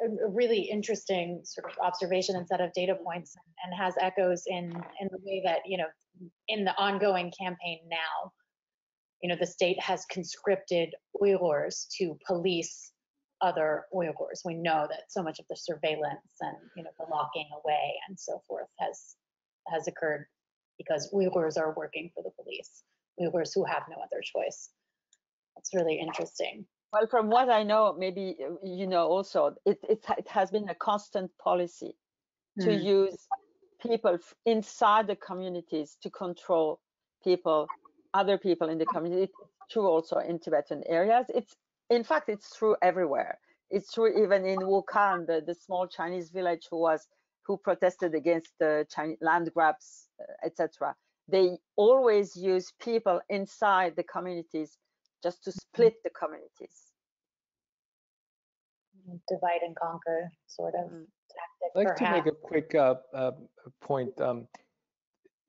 a really interesting sort of observation and set of data points and has echoes in in the way that you know in the ongoing campaign now, you know, the state has conscripted Uyghurs to police other Uyghurs. We know that so much of the surveillance and you know the locking away and so forth has has occurred because Uyghurs are working for the police. Uyghurs who have no other choice. That's really interesting. Well, from what I know, maybe you know also it it, it has been a constant policy mm. to use people inside the communities to control people, other people in the community. It's true also in Tibetan areas. It's in fact it's true everywhere. It's true even in Wukan, the, the small Chinese village who was who protested against the Chinese land grabs, etc. They always use people inside the communities just to split the communities. Divide and conquer sort of Mm. tactic, I'd like to make a quick uh, uh, point. Um,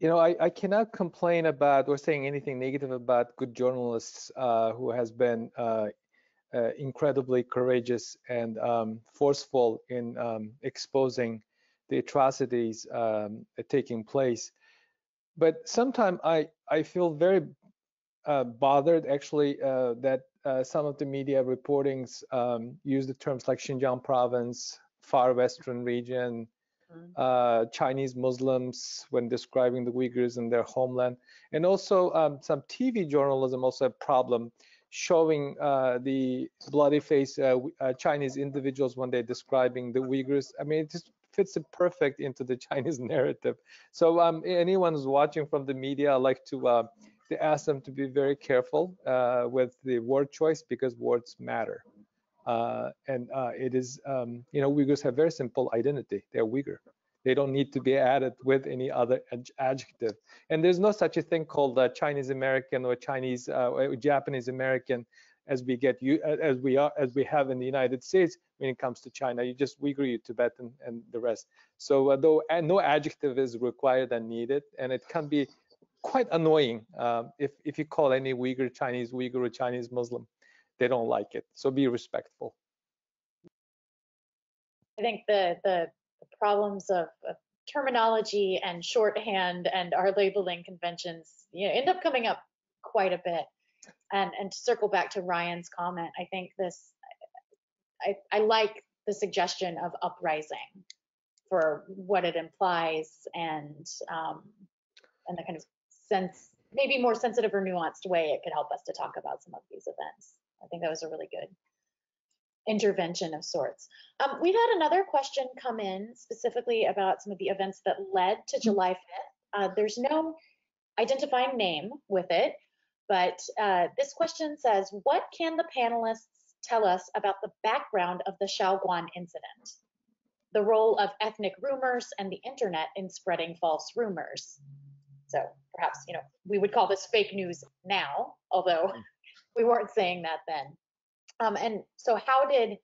you know, I, I cannot complain about or saying anything negative about good journalists uh, who has been uh, uh, incredibly courageous and um, forceful in um, exposing the atrocities um, taking place. But sometimes I I feel very bothered actually uh, that uh, some of the media reportings um, use the terms like Xinjiang province, far western region, Mm. uh, Chinese Muslims when describing the Uyghurs in their homeland, and also um, some TV journalism also a problem showing uh, the bloody face uh, uh, Chinese individuals when they're describing the Uyghurs. I mean, it just fits it perfect into the Chinese narrative. So um, anyone who's watching from the media, I like to uh, to ask them to be very careful uh, with the word choice because words matter. Uh, and uh, it is, um, you know, Uyghurs have very simple identity. They're Uyghur. They don't need to be added with any other ad- adjective. And there's no such a thing called uh, Chinese American or Chinese uh, Japanese American as we get you as we are as we have in the United States when it comes to China. You just Uyghur, you Tibetan, and the rest. So uh, though no adjective is required and needed, and it can be quite annoying um, if if you call any Uyghur Chinese Uyghur or Chinese Muslim they don't like it. So be respectful. I think the, the the problems of, of terminology and shorthand and our labeling conventions you know, end up coming up quite a bit. And and to circle back to Rian's comment, I think this I, I like the suggestion of uprising for what it implies and um, and the kind of sense maybe more sensitive or nuanced way it could help us to talk about some of these events. I think that was a really good intervention of sorts. Um, we've had another question come in specifically about some of the events that led to July 5th. Uh, there's no identifying name with it, but uh, this question says, what can the panelists tell us about the background of the Shaoguan incident? The role of ethnic rumors and the internet in spreading false rumors. So perhaps, you know, we would call this fake news now, although we weren't saying that then. Um, and so how did,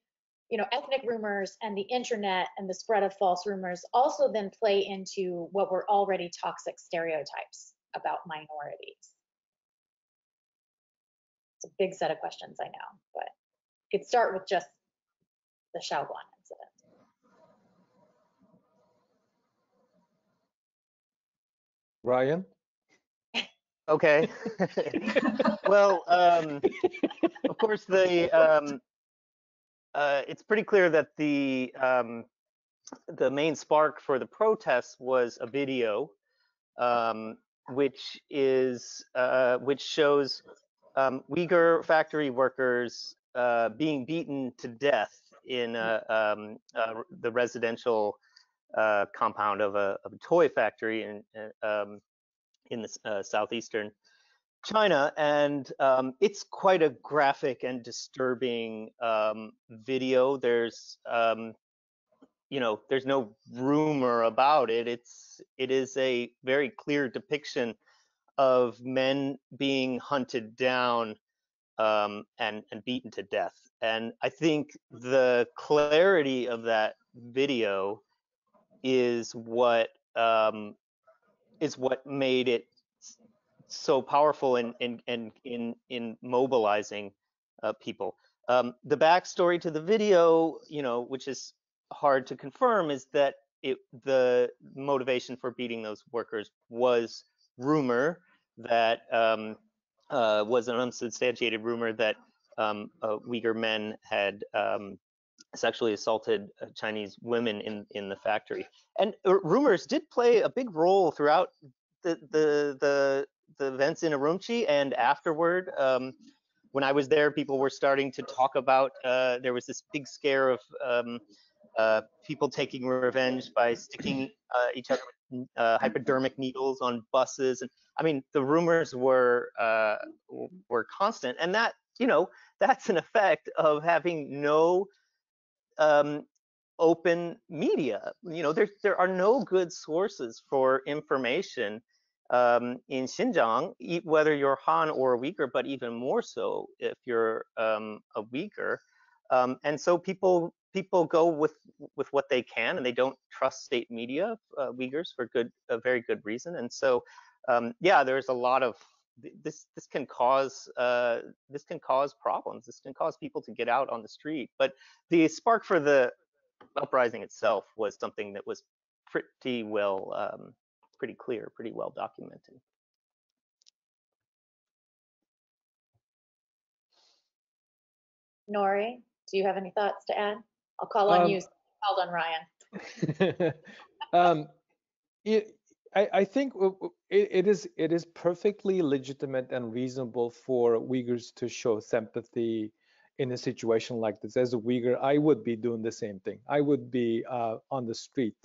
you know, ethnic rumors and the internet and the spread of false rumors also then play into what were already toxic stereotypes about minorities? It's a big set of questions, I know, but could start with just the Shaoguan incident. Rian? Okay. well, um, of course, the um, uh, it's pretty clear that the um, the main spark for the protests was a video, um, which is uh, which shows um, Uyghur factory workers uh, being beaten to death in a, um, uh, the residential uh, compound of a, of a toy factory in um, in the uh, southeastern China, and um, it's quite a graphic and disturbing um, video. There's, um, you know, there's no rumor about it. It's it is a very clear depiction of men being hunted down um, and and beaten to death. And I think the clarity of that video is what um, is what made it so powerful in in in in, in mobilizing uh, people. Um, the backstory to the video, you know, which is hard to confirm, is that it the motivation for beating those workers was rumor that um, uh, was an unsubstantiated rumor that um, uh, Uyghur men had um, sexually assaulted uh, Chinese women in in the factory and uh, rumors did play a big role throughout the the the, the events in Urumqi and afterward. Um, when I was there, people were starting to talk about. Uh, there was this big scare of um, uh, people taking revenge by sticking uh, each other with uh, hypodermic needles on buses. And I mean, the rumors were were constant, and that you know that's an effect of having no um, open media. You know, there there are no good sources for information um, in Xinjiang, whether you're Han or a Uyghur, but even more so if you're um, a Uyghur. Um, and so people people go with with what they can, and they don't trust state media, uh, Uyghurs, for good a very good reason. And so, um, yeah, there's a lot of this this can cause uh, this can cause problems. This can cause people to get out on the street. But the spark for the uprising itself was something that was pretty well um, pretty clear, pretty well documented. Nuri, do you have any thoughts to add? I'll call on Um, you. Called on Rian. um, it, I, I think w- it, it is it is perfectly legitimate and reasonable for Uyghurs to show sympathy in a situation like this. As a Uyghur, I would be doing the same thing. I would be uh, on the street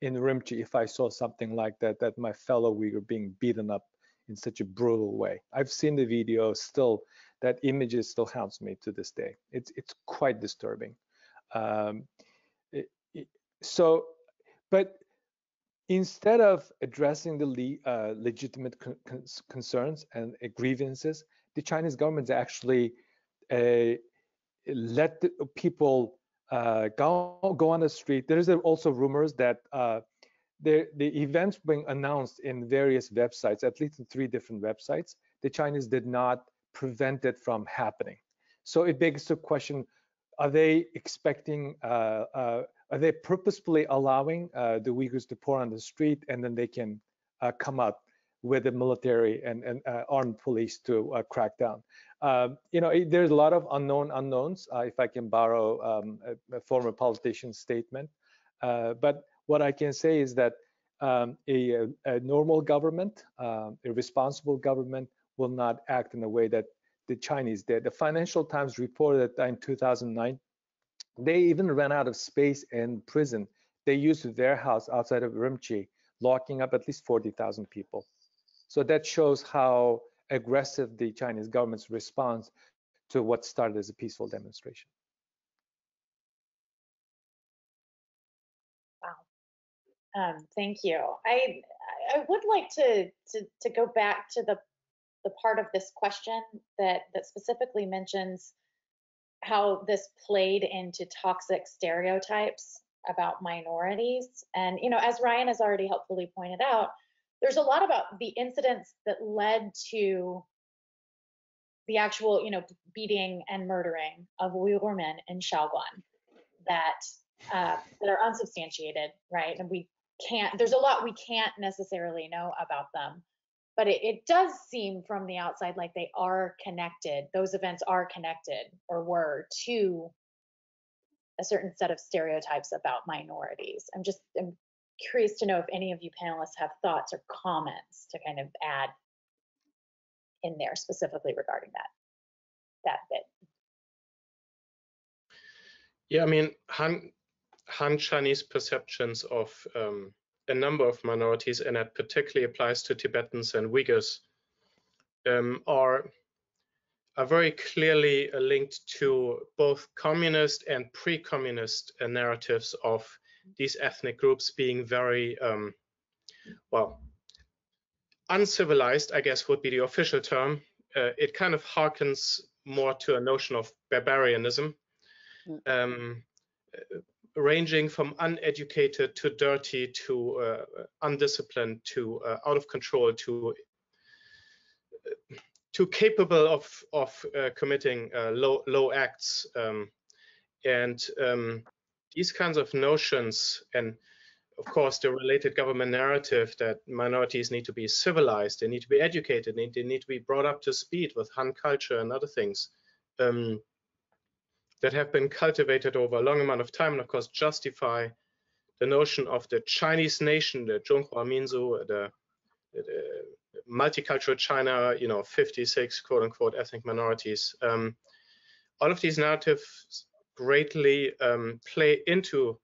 in Ürümchi if I saw something like that, that my fellow Uyghur being beaten up in such a brutal way. I've seen the video still, that images still haunts me to this day. It's, it's quite disturbing. Um, it- it- so, but instead of addressing the le- uh, legitimate con- cons- concerns and uh, grievances, the Chinese government actually uh, let people uh, go go on the street. There is also rumors that uh, the the events being announced in various websites, at least in three different websites, the Chinese did not prevent it from happening. So it begs the question: Are they expecting? Are they purposefully allowing uh, the Uyghurs to pour on the street, and then they can uh, come out with the military and, and uh, armed police to uh, crack down? Um, you know, it- there's a lot of unknown unknowns, uh, if I can borrow um, a, a former politician's statement. Uh, but what I can say is that um, a, a normal government, um, a responsible government, will not act in a way that the Chinese did. The Financial Times reported that in 2009, they even ran out of space in prison. They used their house outside of Ürümchi, locking up at least 40,000 people. So that shows how aggressive the Chinese government's response to what started as a peaceful demonstration. Um, thank you. I I would like to to to go back to the the part of this question that that specifically mentions how this played into toxic stereotypes about minorities. And you know, as Rian has already helpfully pointed out, there's a lot about the incidents that led to the actual, you know, beating and murdering of Uyghur men in Shaoguan that uh, that are unsubstantiated, right? And we can't. There's a lot we can't necessarily know about them, but it, it does seem from the outside like they are connected. Those events are connected or were to a certain set of stereotypes about minorities. I'm just I'm curious to know if any of you panelists have thoughts or comments to kind of add in there specifically regarding that that bit. Yeah, I mean, Han, Han Chinese perceptions of um, a number of minorities, and that particularly applies to Tibetans and Uyghurs, um, are are very clearly linked to both communist and pre-communist uh, narratives of these ethnic groups being very, um, well, uncivilized, I guess would be the official term. Uh, it kind of harkens more to a notion of barbarianism, um, uh, ranging from uneducated to dirty to uh, undisciplined to uh, out of control to too capable of of uh, committing uh, low low acts. Um, and um, these kinds of notions and of course the related government narrative that minorities need to be civilized they need to be educated they, they need to be brought up to speed with han culture and other things um, that have been cultivated over a long amount of time and of course justify the notion of the chinese nation the zhonghua minzu the, the, multicultural China, you know, 56 quote unquote ethnic minorities. Um, all of these narratives greatly um, play into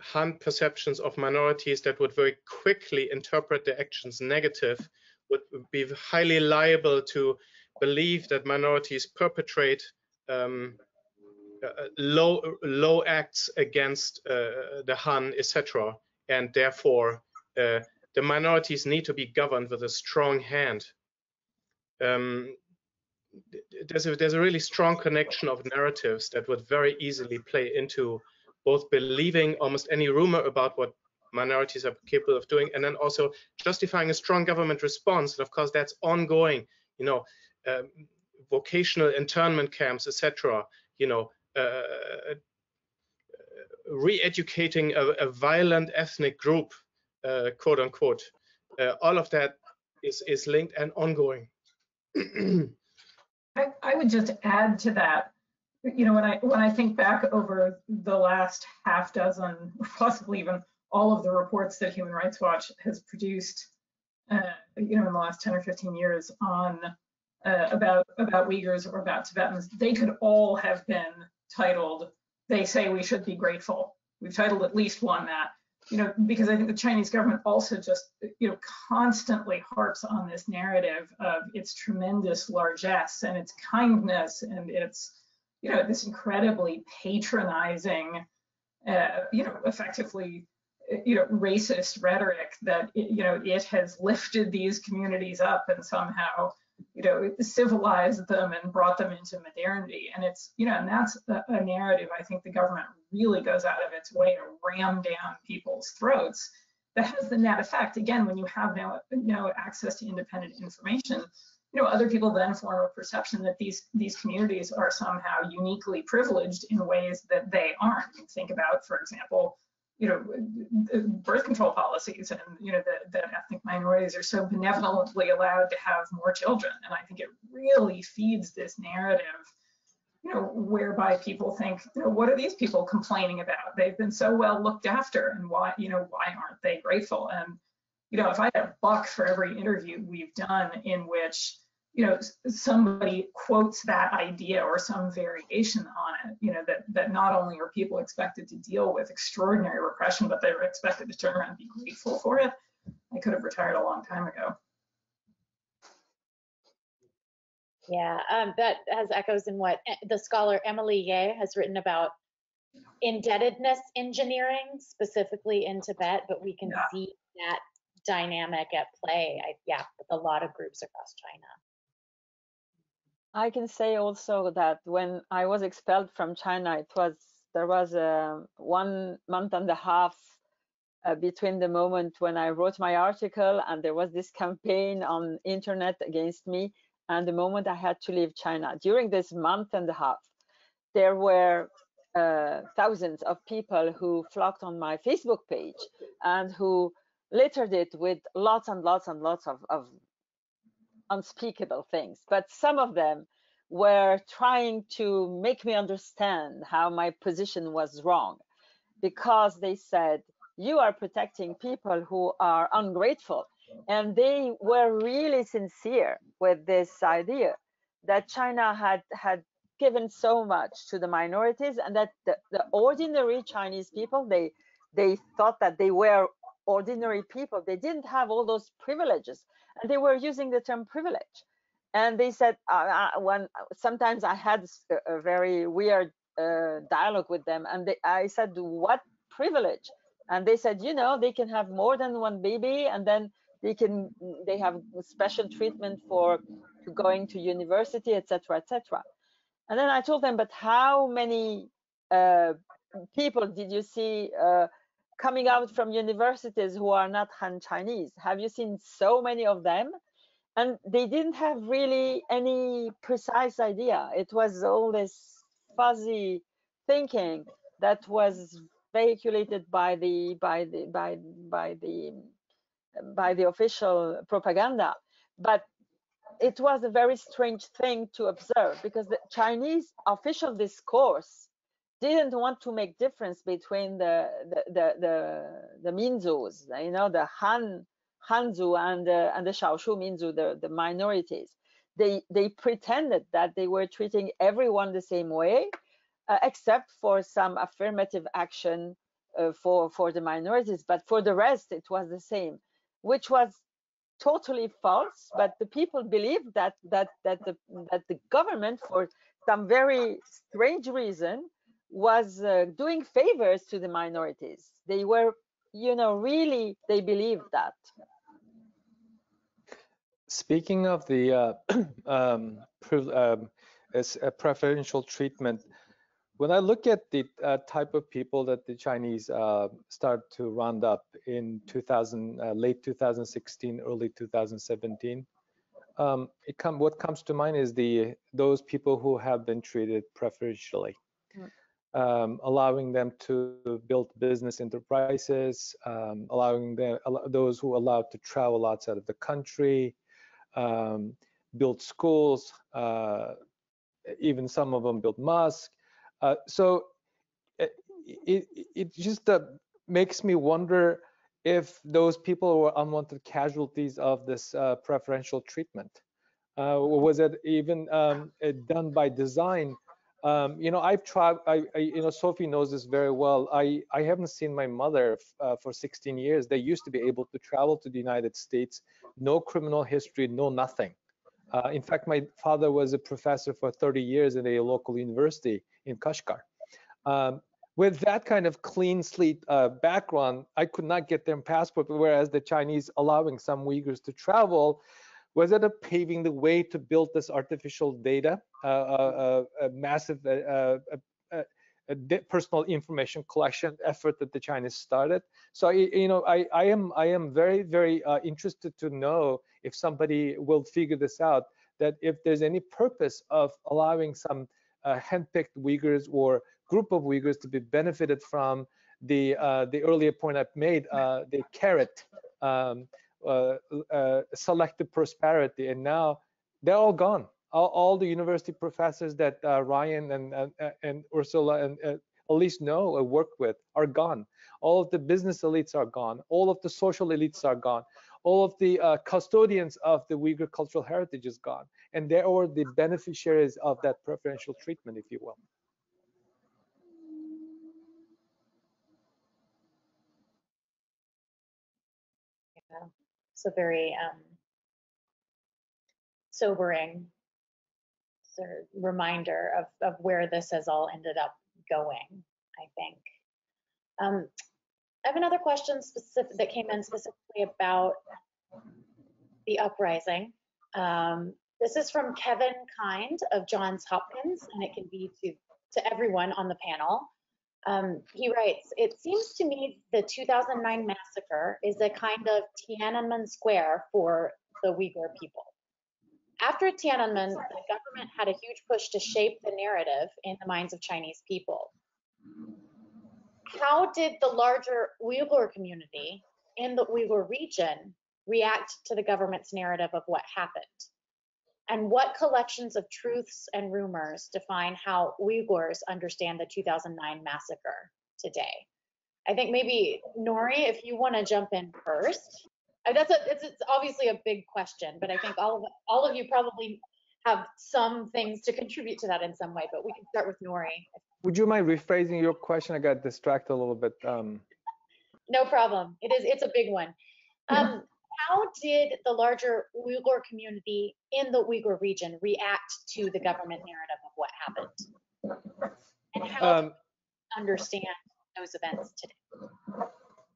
Han perceptions of minorities that would very quickly interpret their actions negative would be highly liable to believe that minorities perpetrate um, low low acts against uh, the Han, etc., and therefore uh, the minorities need to be governed with a strong hand. Um, there's a there's a really strong connection of narratives that would very easily play into both believing almost any rumor about what minorities are capable of doing and then also justifying a strong government response and of course that's ongoing you know um, vocational internment camps etc you know re-educating a, a, violent ethnic group uh, quote unquote. Uh, all of that is is linked and ongoing. I, I would just add to that you know when i when i think back over the last half dozen possibly even all of the reports that human rights watch has produced uh, you know in the last 10 or 15 years on uh, about about uyghurs or about tibetans they could all have been titled they say we should be grateful. We've titled at least one that you know, because I think the Chinese government also just, you know, constantly harps on this narrative of its tremendous largesse and its kindness and its, you know, this incredibly patronizing, uh, you know, effectively, you know, racist rhetoric that, it, you know, it has lifted these communities up and somehow you know, civilized them and brought them into modernity. And it's, you know, and that's a, narrative I think the government really goes out of its way to ram down people's throats. That has the net effect, again, when you have no, no access to independent information, you know, other people then form a perception that these these communities are somehow uniquely privileged in ways that they aren't. Think about, for example, you know, birth control policies and, you know, that, that ethnic minorities are so benevolently allowed to have more children. And I think it really feeds this narrative, you know, whereby people think, you know, what are these people complaining about? They've been so well looked after and why, you know, why aren't they grateful? And, you know, if I had a buck for every interview we've done in which, you know somebody quotes that idea or some variation on it you know that that not only are people expected to deal with extraordinary repression but they're expected to turn around and be grateful for it. I could have retired a long time ago. Yeah um, that has echoes in what the scholar emily yeh has written about indebtedness engineering specifically in tibet but we can yeah. see that dynamic at play. I, yeah with a lot of groups across china I can say also that when I was expelled from China, it was there was a one month and a half uh, between the moment when I wrote my article and there was this campaign on internet against me and the moment I had to leave China. During this month and a half, there were uh, thousands of people who flocked on my Facebook page and who littered it with lots and lots and lots of, of unspeakable things, but some of them were trying to make me understand how my position was wrong because they said, you are protecting people who are ungrateful. And they were really sincere with this idea that China had, had given so much to the minorities and that the, the ordinary Chinese people, they, they thought that they were ordinary people. They didn't have all those privileges and they were using the term privilege. And they said uh, when sometimes I had a, a very weird uh, dialogue with them, and they, I said, "What privilege?" And they said, "You know, they can have more than one baby, and then they can they have special treatment for going to university, etc., etc." And then I told them, "But how many uh, people did you see?" Uh, coming out from universities who are not Han Chinese. Have you seen so many of them? And they didn't have really any precise idea. It was all this fuzzy thinking that was vehiculated by the by the by by the by the official propaganda. But it was a very strange thing to observe because the Chinese official discourse didn't want to make difference between the the the the, the Minzus, you know, the Han Hanzu and the and the Shaoshu Minzu, the the minorities. They they pretended that they were treating everyone the same way, uh, except for some affirmative action uh, for for the minorities, but for the rest it was the same, which was totally false. But the people believed that that that the that the government, for some very strange reason, was uh, doing favors to the minorities. They were, you know, really they believed that. Speaking of the uh, um, um, preferential treatment, when I look at the uh, type of people that the Chinese uh, start to round up in 2000, uh, late 2016, early 2017, um, it come, what comes to mind is the those people who have been treated preferentially. Um, allowing them to build business enterprises, um, allowing them those who are allowed to travel outside of the country, um, build schools, uh, even some of them build mosques. Uh, so it, it, it just uh, makes me wonder if those people were unwanted casualties of this uh, preferential treatment. Uh, was it even um, done by design? Um, you know, I've tried, I, I, you know, Sophie knows this very well. I, I haven't seen my mother uh, for 16 years. They used to be able to travel to the United States, no criminal history, no nothing. Uh, in fact, my father was a professor for 30 years at a local university in Kashgar. Um, with that kind of clean slate uh, background, I could not get their passport, whereas the Chinese allowing some Uyghurs to travel was it a paving the way to build this artificial data, uh, uh, uh a massive personal information collection effort that the Chinese started. So you know, I, I am I am very very uh, interested to know if somebody will figure this out. That if there's any purpose of allowing some uh, handpicked Uyghurs or group of Uyghurs to be benefited from the uh, the earlier point I've made, the carrot um, selective prosperity, and now they're all gone all, all the university professors that uh, Rian and, and, Ursula and uh, Elise know or work with are gone. All of the business elites are gone. All of the social elites are gone. All of the uh, custodians of the Uyghur cultural heritage is gone. And they are the beneficiaries of that preferential treatment, if you will. Yeah. So very um, sobering sort of reminder of, of where this has all ended up going, I think. Um, I have another question specific that came in specifically about the uprising. Um, this is from Kevin Kind of Johns Hopkins, and it can be to, to everyone on the panel. Um, he writes, it seems to me the 2009 massacre is a kind of Tiananmen Square for the Uyghur people. After Tiananmen, the government had a huge push to shape the narrative in the minds of Chinese people. How did the larger Uyghur community in the Uyghur region react to the government's narrative of what happened? And what collections of truths and rumors define how Uyghurs understand the 2009 massacre today? I think maybe Nuri, if you want to jump in first. That's a it's, it's obviously a big question, but I think all of all of you probably have some things to contribute to that in some way. But we can start with Nuri. Would you mind rephrasing your question? I got distracted a little bit. Um... No problem. It is it's a big one. Um, how did the larger Uyghur community in the Uyghur region react to the government narrative of what happened? And how um, understand those events today?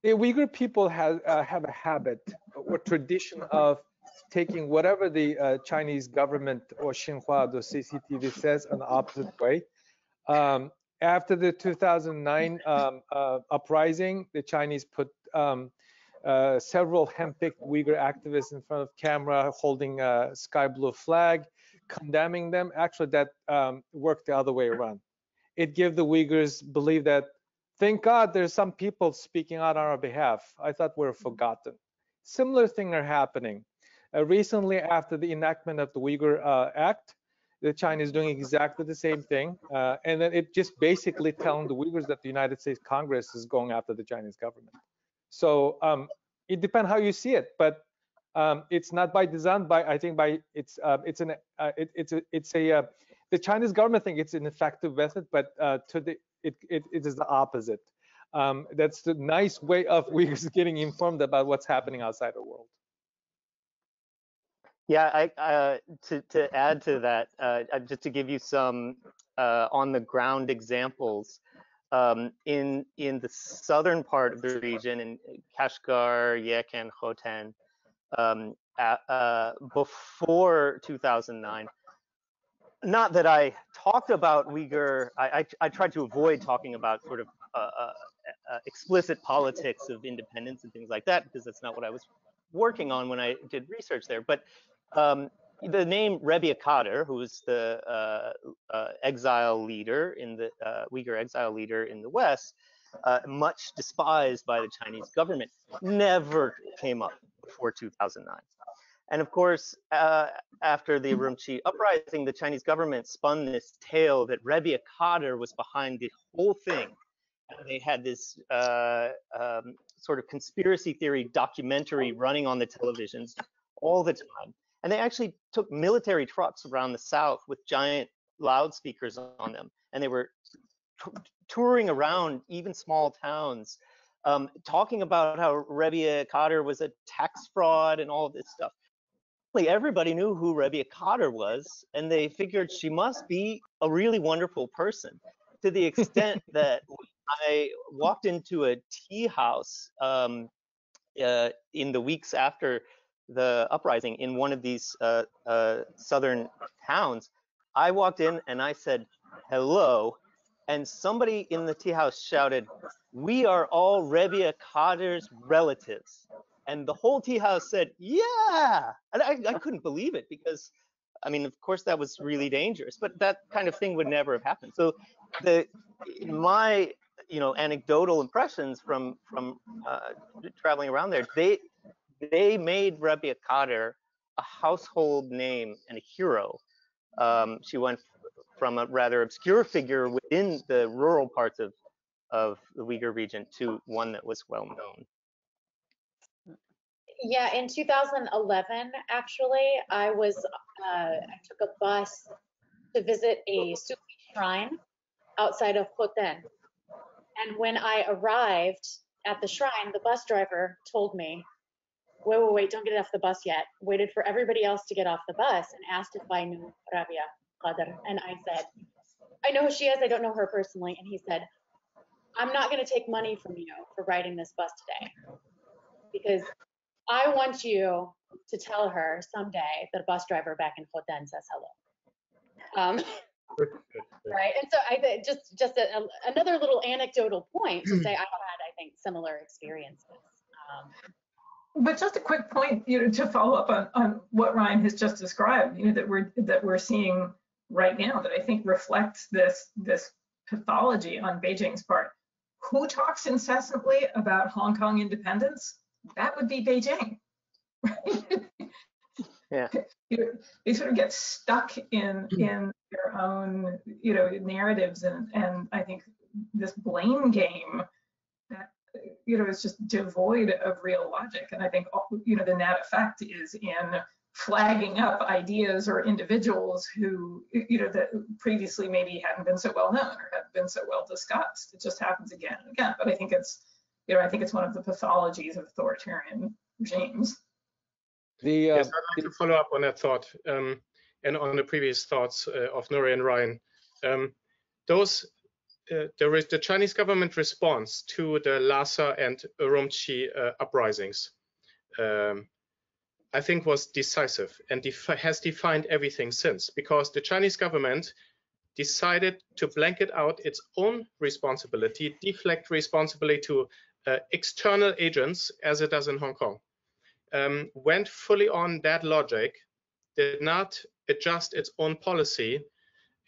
the Uyghur people have uh, have a habit or tradition of taking whatever the uh, Chinese government or Xinhua, the CCTV says, an opposite way. Um, after the 2009 um, uh, uprising, the Chinese put um, uh, several handpicked Uyghur activists in front of camera holding a sky blue flag, condemning them. Actually, that um, worked the other way around. It gave the Uyghurs believe that Thank God there's some people speaking out on our behalf. I thought we were forgotten. Similar thing are happening. Uh, recently, after the enactment of the Uyghur uh, Act, the China is doing exactly the same thing. Uh, and then it just basically telling the Uyghurs that the United States Congress is going after the Chinese government. So um, it depends how you see it, but um, it's not by design. By I think by it's uh, it's an uh, it, it's a it's a uh, the Chinese government think it's an effective method, but to the it, it, it is the opposite. um, that's the nice way of Uyghurs getting informed about what's happening outside the world. Yeah, I, uh, to, to add to that, uh, uh, just to give you some uh, on the ground examples, um, in in the southern part of the region, in Kashgar, Yekan, Khotan, um, uh, before 2009, not that I talked about Uyghur, I, I, I tried to avoid talking about sort of uh, uh, uh, explicit politics of independence and things like that because that's not what I was working on when I did research there. But um, the name Rebiya Kadeer, who was the uh, uh, exile leader in the uh, Uyghur exile leader in the West, uh, much despised by the Chinese government, never came up before 2009. And of course, uh, after the Ürümchi uprising, the Chinese government spun this tale that Rebiya Kadeer was behind the whole thing. They had this uh, um, sort of conspiracy theory documentary running on the televisions all the time. And they actually took military trucks around the South with giant loudspeakers on them. And they were touring around even small towns, um, talking about how Rebiya Kadeer was a tax fraud and all of this stuff. Everybody knew who Rebiya Kadeer was, and they figured she must be a really wonderful person to the extent that I walked into a tea house um, uh, in the weeks after the uprising in one of these uh, uh, southern towns. I walked in and I said, hello. And somebody in the tea house shouted, we are all Rebiya Kadeer's relatives. And the whole tea house said, yeah. And I, I couldn't believe it because, I mean, of course that was really dangerous, but that kind of thing would never have happened. So the, my, you know, anecdotal impressions from, from uh, traveling around there, they, they made Rebiya Kadeer a household name and a hero. Um, she went from a rather obscure figure within the rural parts of, of the Uyghur region to one that was well known. Yeah, in 2011, actually, I was, uh, I took a bus to visit a Sufi shrine outside of Khotan. And when I arrived at the shrine, the bus driver told me wait, wait, wait, don't get off the bus yet. Waited for everybody else to get off the bus and asked if I knew Rebiya Kadeer. And I said, I know who she is. I don't know her personally. And he said, I'm not going to take money from you for riding this bus today because I want you to tell her someday that a bus driver back in Khotan says hello. Um, right. And so I just just a, a, another little anecdotal point to say I had I think similar experiences. Um, but just a quick point, you know, to follow up on, on what Rian has just described, you know, that we're that we're seeing right now that I think reflects this this pathology on Beijing's part. Who talks incessantly about Hong Kong independence? That would be Beijing. yeah. You, they sort of get stuck in in their own, you know, narratives and and I think this blame game you know, is just devoid of real logic. And I think, you know, the net effect is in flagging up ideas or individuals who, you know, that previously maybe hadn't been so well known or hadn't been so well discussed. It just happens again and again. But I think it's, you know, I think it's one of the pathologies of authoritarian regimes. The, uh, yes, I'd like to follow up on that thought um, and on the previous thoughts uh, of Nuri and Rian. Um, those uh, the, the, Chinese government response to the Lhasa and Ürümchi uh, uprisings, um, I think was decisive and has defined everything since because the Chinese government decided to blanket out its own responsibility, deflect responsibility to uh, external agents as it does in Hong Kong, um, went fully on that logic, did not adjust its own policy,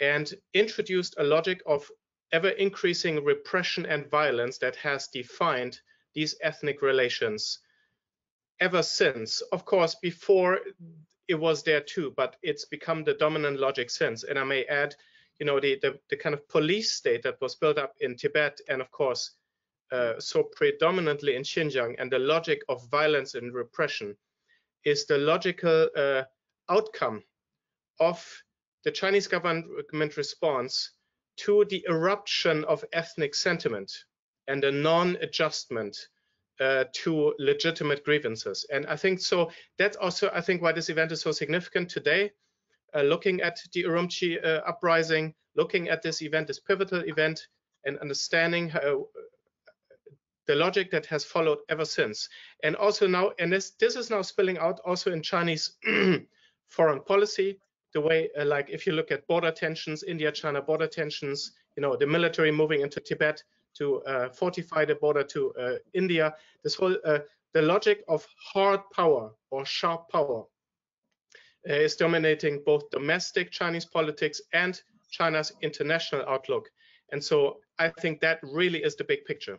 and introduced a logic of ever increasing repression and violence that has defined these ethnic relations ever since. Of course, before it was there too, but it's become the dominant logic since. And I may add, you know, the, the, the kind of police state that was built up in Tibet and of course, uh, so predominantly in Xinjiang and the logic of violence and repression is the logical uh, outcome of the Chinese government response to the eruption of ethnic sentiment and a non-adjustment uh, to legitimate grievances. And I think so. That's also I think why this event is so significant today. Uh, looking at the Ürümchi uh, uprising, looking at this event, this pivotal event, and understanding how the logic that has followed ever since. And also now, and this this is now spilling out also in Chinese foreign policy. The way, uh, like, if you look at border tensions, India-China border tensions, you know, the military moving into Tibet to uh, fortify the border to uh, India. This whole uh, the logic of hard power or sharp power uh, is dominating both domestic Chinese politics and China's international outlook. And so I think that really is the big picture.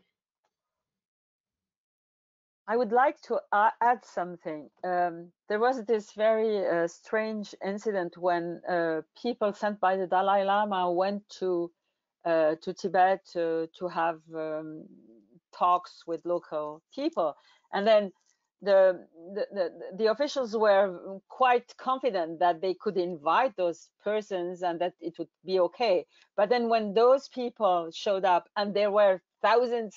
I would like to add something. Um, there was this very uh, strange incident when uh, people sent by the Dalai Lama went to uh, to Tibet to have um, talks with local people, and then the, the, the the officials were quite confident that they could invite those persons and that it would be okay. But then when those people showed up, and there were thousands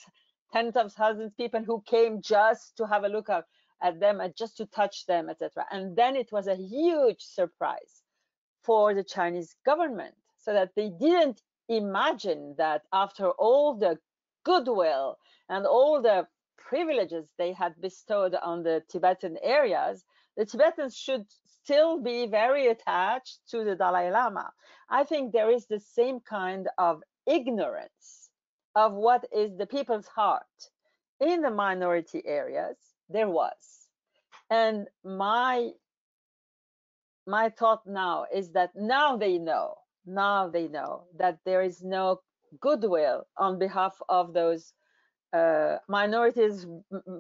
tens of thousands of people who came just to have a look at, at them and just to touch them, etc. And then it was a huge surprise for the Chinese government, so that they didn't imagine that after all the goodwill and all the privileges they had bestowed on the Tibetan areas, the Tibetans should still be very attached to the Dalai Lama. I think there is the same kind of ignorance of what is the people's heart in the minority areas there was. And my my thought now is that now they know now they know that there is no goodwill on behalf of those uh, minorities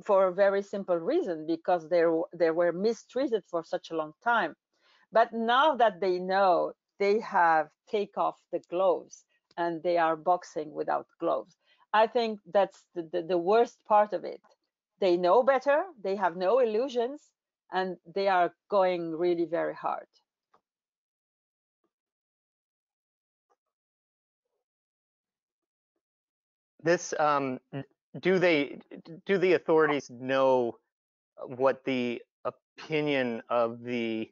for a very simple reason because they they were mistreated for such a long time. But now that they know they have take off the gloves and they are boxing without gloves. I think that's the, the, the worst part of it. They know better, they have no illusions, and they are going really very hard. This um, do they do the authorities know what the opinion of the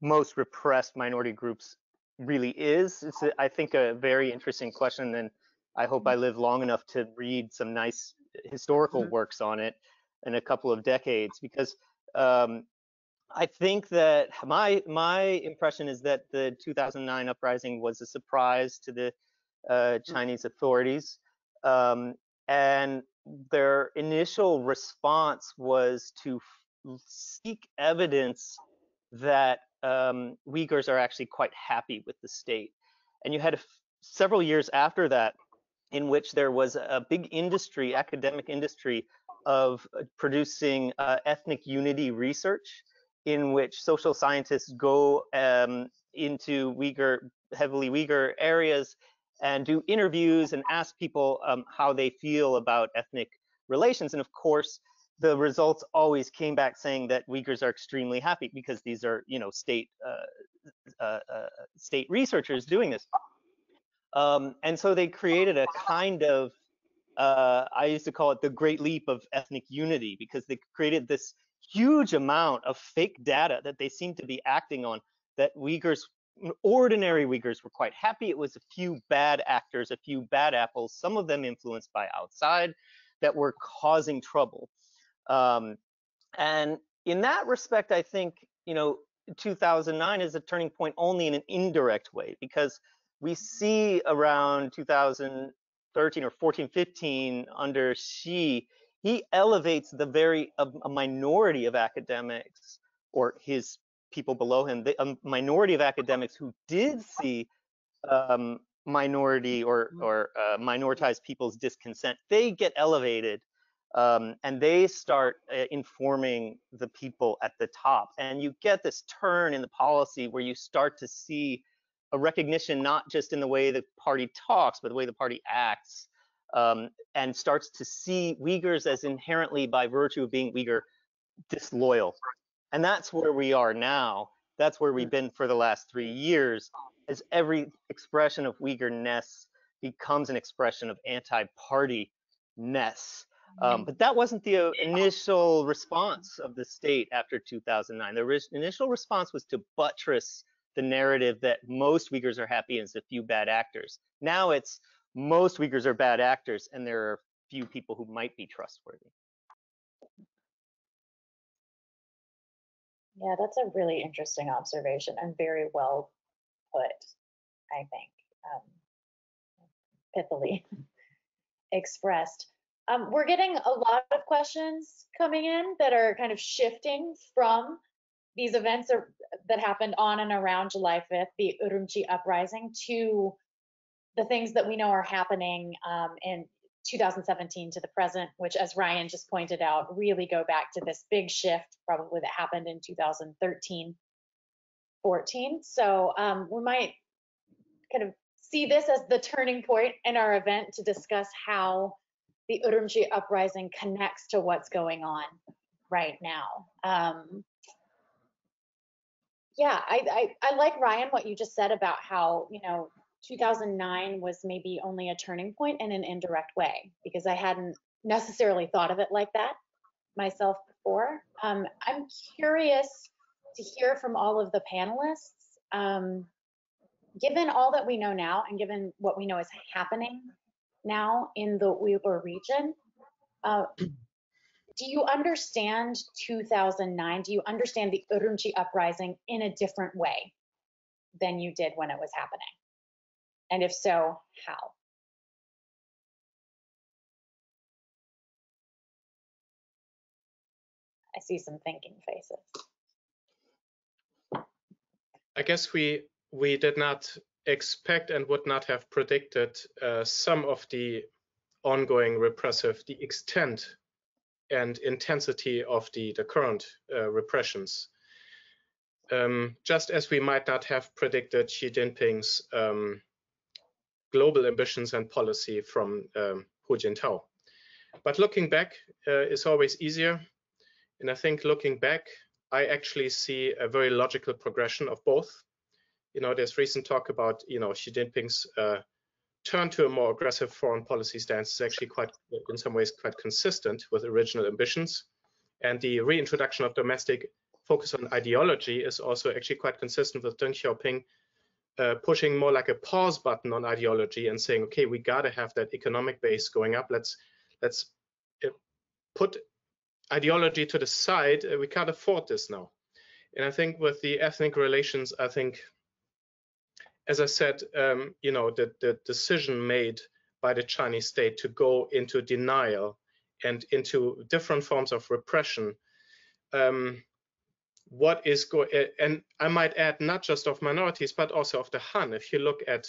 most repressed minority groups really is? It's, I think, a very interesting question, and I hope I mm-hmm. live long enough to read some nice historical mm-hmm. works on it in a couple of decades, because um, I think that my my impression is that the 2009 uprising was a surprise to the uh, mm. Chinese authorities, um, and their initial response was to seek evidence that um, Uyghurs are actually quite happy with the state. And you had several years after that in which there was a big industry, academic industry, of uh, producing uh, ethnic unity research in which social scientists go um, into Uyghur, heavily Uyghur areas and do interviews and ask people um, how they feel about ethnic relations. And of course, the results always came back saying that Uyghurs are extremely happy because these are, you know, state uh, uh, uh, state researchers doing this. Um, and so they created a kind of, uh, I used to call it the great leap of ethnic unity because they created this huge amount of fake data that they seemed to be acting on that Uyghurs, ordinary Uyghurs were quite happy. It was a few bad actors, a few bad apples, some of them influenced by outside that were causing trouble. Um, and in that respect, I think, you know, 2009 is a turning point only in an indirect way because we see around 2013 or 14, 15 under Xi, he elevates the very a, a minority of academics or his people below him, the, a minority of academics who did see um, minority or or uh, minoritized people's discontent, they get elevated um, and they start uh, informing the people at the top. And you get this turn in the policy where you start to see a recognition not just in the way the party talks, but the way the party acts, um, and starts to see Uyghurs as inherently, by virtue of being Uyghur, disloyal. And that's where we are now. That's where we've been for the last three years, as every expression of Uyghurness becomes an expression of anti-party mess. Um, but that wasn't the uh, initial response of the state after 2009. The re initial response was to buttress the narrative that most Uyghurs are happy and it's a few bad actors. Now it's most Uyghurs are bad actors and there are few people who might be trustworthy. Yeah, that's a really interesting observation and very well put, I think, um, pithily expressed. Um, we're getting a lot of questions coming in that are kind of shifting from these events are, that happened on and around July 5th, the Ürümchi uprising, to the things that we know are happening um, in 2017 to the present, which, as Rian just pointed out, really go back to this big shift, probably that happened in 2013, 14. So um, we might kind of see this as the turning point in our event to discuss how the Ürümchi uprising connects to what's going on right now. Um, yeah, I, I, I like Rian what you just said about how you know 2009 was maybe only a turning point in an indirect way because I hadn't necessarily thought of it like that myself before. Um, I'm curious to hear from all of the panelists. Um, given all that we know now and given what we know is happening now in the Uyghur region, uh, do you understand 2009? Do you understand the Ürümchi uprising in a different way than you did when it was happening? And if so, how? I see some thinking faces. I guess we we did not expect and would not have predicted uh, some of the ongoing repressive, the extent and intensity of the, the current uh, repressions. Um, just as we might not have predicted Xi Jinping's um, global ambitions and policy from um, Hu Jintao. But looking back uh, is always easier. And I think looking back, I actually see a very logical progression of both. You know, there's recent talk about, you know, Xi Jinping's uh, turn to a more aggressive foreign policy stance is actually quite, in some ways, quite consistent with original ambitions. And the reintroduction of domestic focus on ideology is also actually quite consistent with Deng Xiaoping uh, pushing more like a pause button on ideology and saying, okay, we got to have that economic base going up. Let's let's uh, put ideology to the side. Uh, we can't afford this now. And I think with the ethnic relations, I think, as I said, um, you know, the, the decision made by the Chinese state to go into denial and into different forms of repression um, what is going and i might add not just of minorities but also of the han. If you look at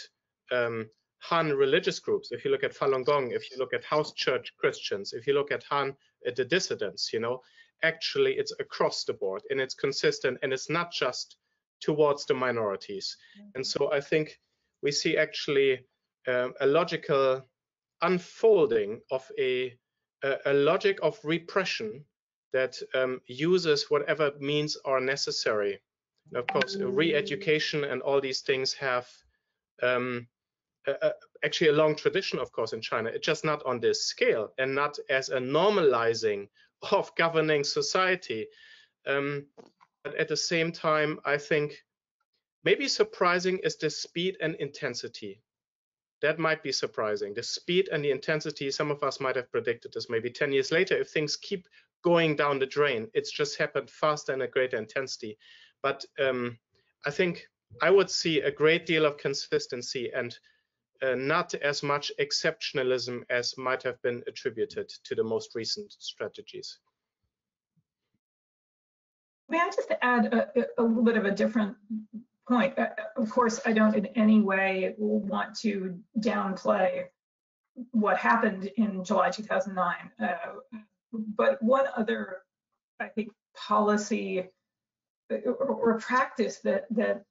um, han religious groups if you look at falun gong if you look at house church christians if you look at han at the dissidents you know actually it's across the board and it's consistent and it's not just towards the minorities mm-hmm. and so i think we see actually um, a logical unfolding of a, a, a logic of repression that um, uses whatever means are necessary. And of course, re-education and all these things have um, a, actually a long tradition, of course, in China. It's just not on this scale and not as a normalizing of governing society. Um, but at the same time, I think maybe surprising is the speed and intensity. That might be surprising. The speed and the intensity, some of us might have predicted this maybe 10 years later. If things keep going down the drain. It's just happened faster and a greater intensity. But um, I think I would see a great deal of consistency and uh, not as much exceptionalism as might have been attributed to the most recent strategies. May I just add a, a little bit of a different point? Uh, of course, I don't in any way want to downplay what happened in July 2009. Uh, but one other, I think, policy or, or practice that that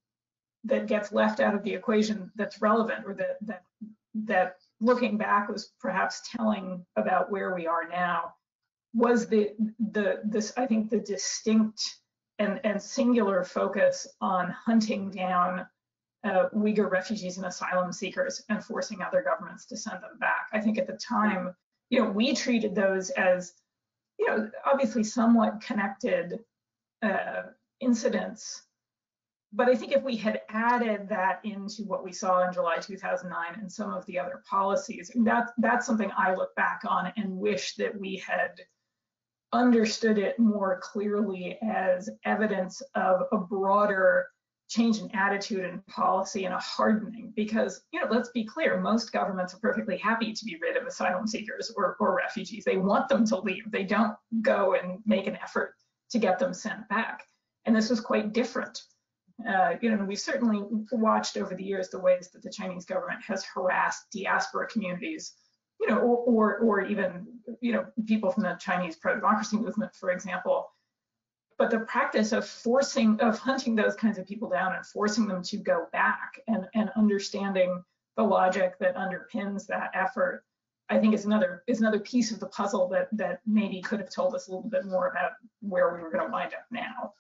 that gets left out of the equation that's relevant or that that that looking back was perhaps telling about where we are now was the the this I think the distinct and and singular focus on hunting down uh, Uyghur refugees and asylum seekers and forcing other governments to send them back. I think at the time you know, we treated those as, you know, obviously somewhat connected uh, incidents. But I think if we had added that into what we saw in July 2009 and some of the other policies, that, that's something I look back on and wish that we had understood it more clearly as evidence of a broader change in attitude and policy and a hardening. Because you know let's be clear most governments are perfectly happy to be rid of asylum seekers or, or refugees. They want them to leave. They don't go and make an effort to get them sent back. And this was quite different. Uh, you know we've certainly watched over the years the ways that the chinese government has harassed diaspora communities you know or or, or even you know people from the chinese pro-democracy movement for example. But the practice of forcing of hunting those kinds of people down and forcing them to go back and, and understanding the logic that underpins that effort i think is another is another piece of the puzzle that that maybe could have told us a little bit more about where we were going to wind up now.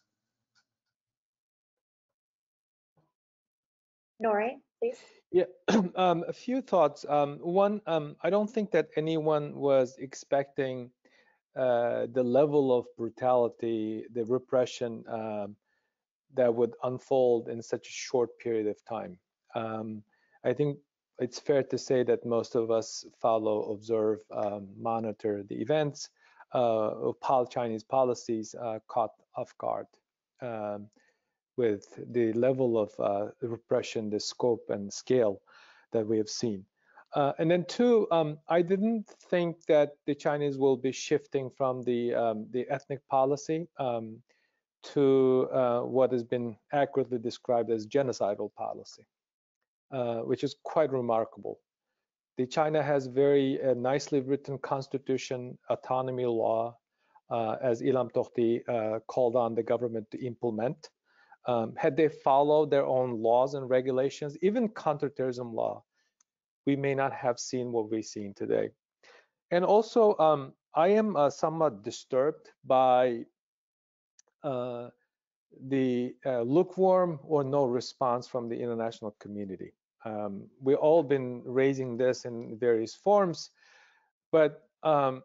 Nuri, please. Yeah, um, a few thoughts. Um, one, um, I don't think that anyone was expecting uh, the level of brutality, the repression um, that would unfold in such a short period of time. Um, I think it's fair to say that most of us follow, observe, um, monitor the events uh, of Chinese policies uh, caught off guard with the level of uh, repression, the scope and scale that we have seen. Uh, and then two, um, I didn't think that the Chinese will be shifting from the um, the ethnic policy um, to uh, what has been accurately described as genocidal policy, uh, which is quite remarkable. The China has very uh, nicely written constitution, autonomy law, uh, as Ilham Tohti called on the government to implement. Um, had they followed their own laws and regulations, even counterterrorism law, we may not have seen what we've seen today. And also, um, I am uh, somewhat disturbed by uh, the uh, lukewarm or no response from the international community. Um, we've all been raising this in various forms, but um,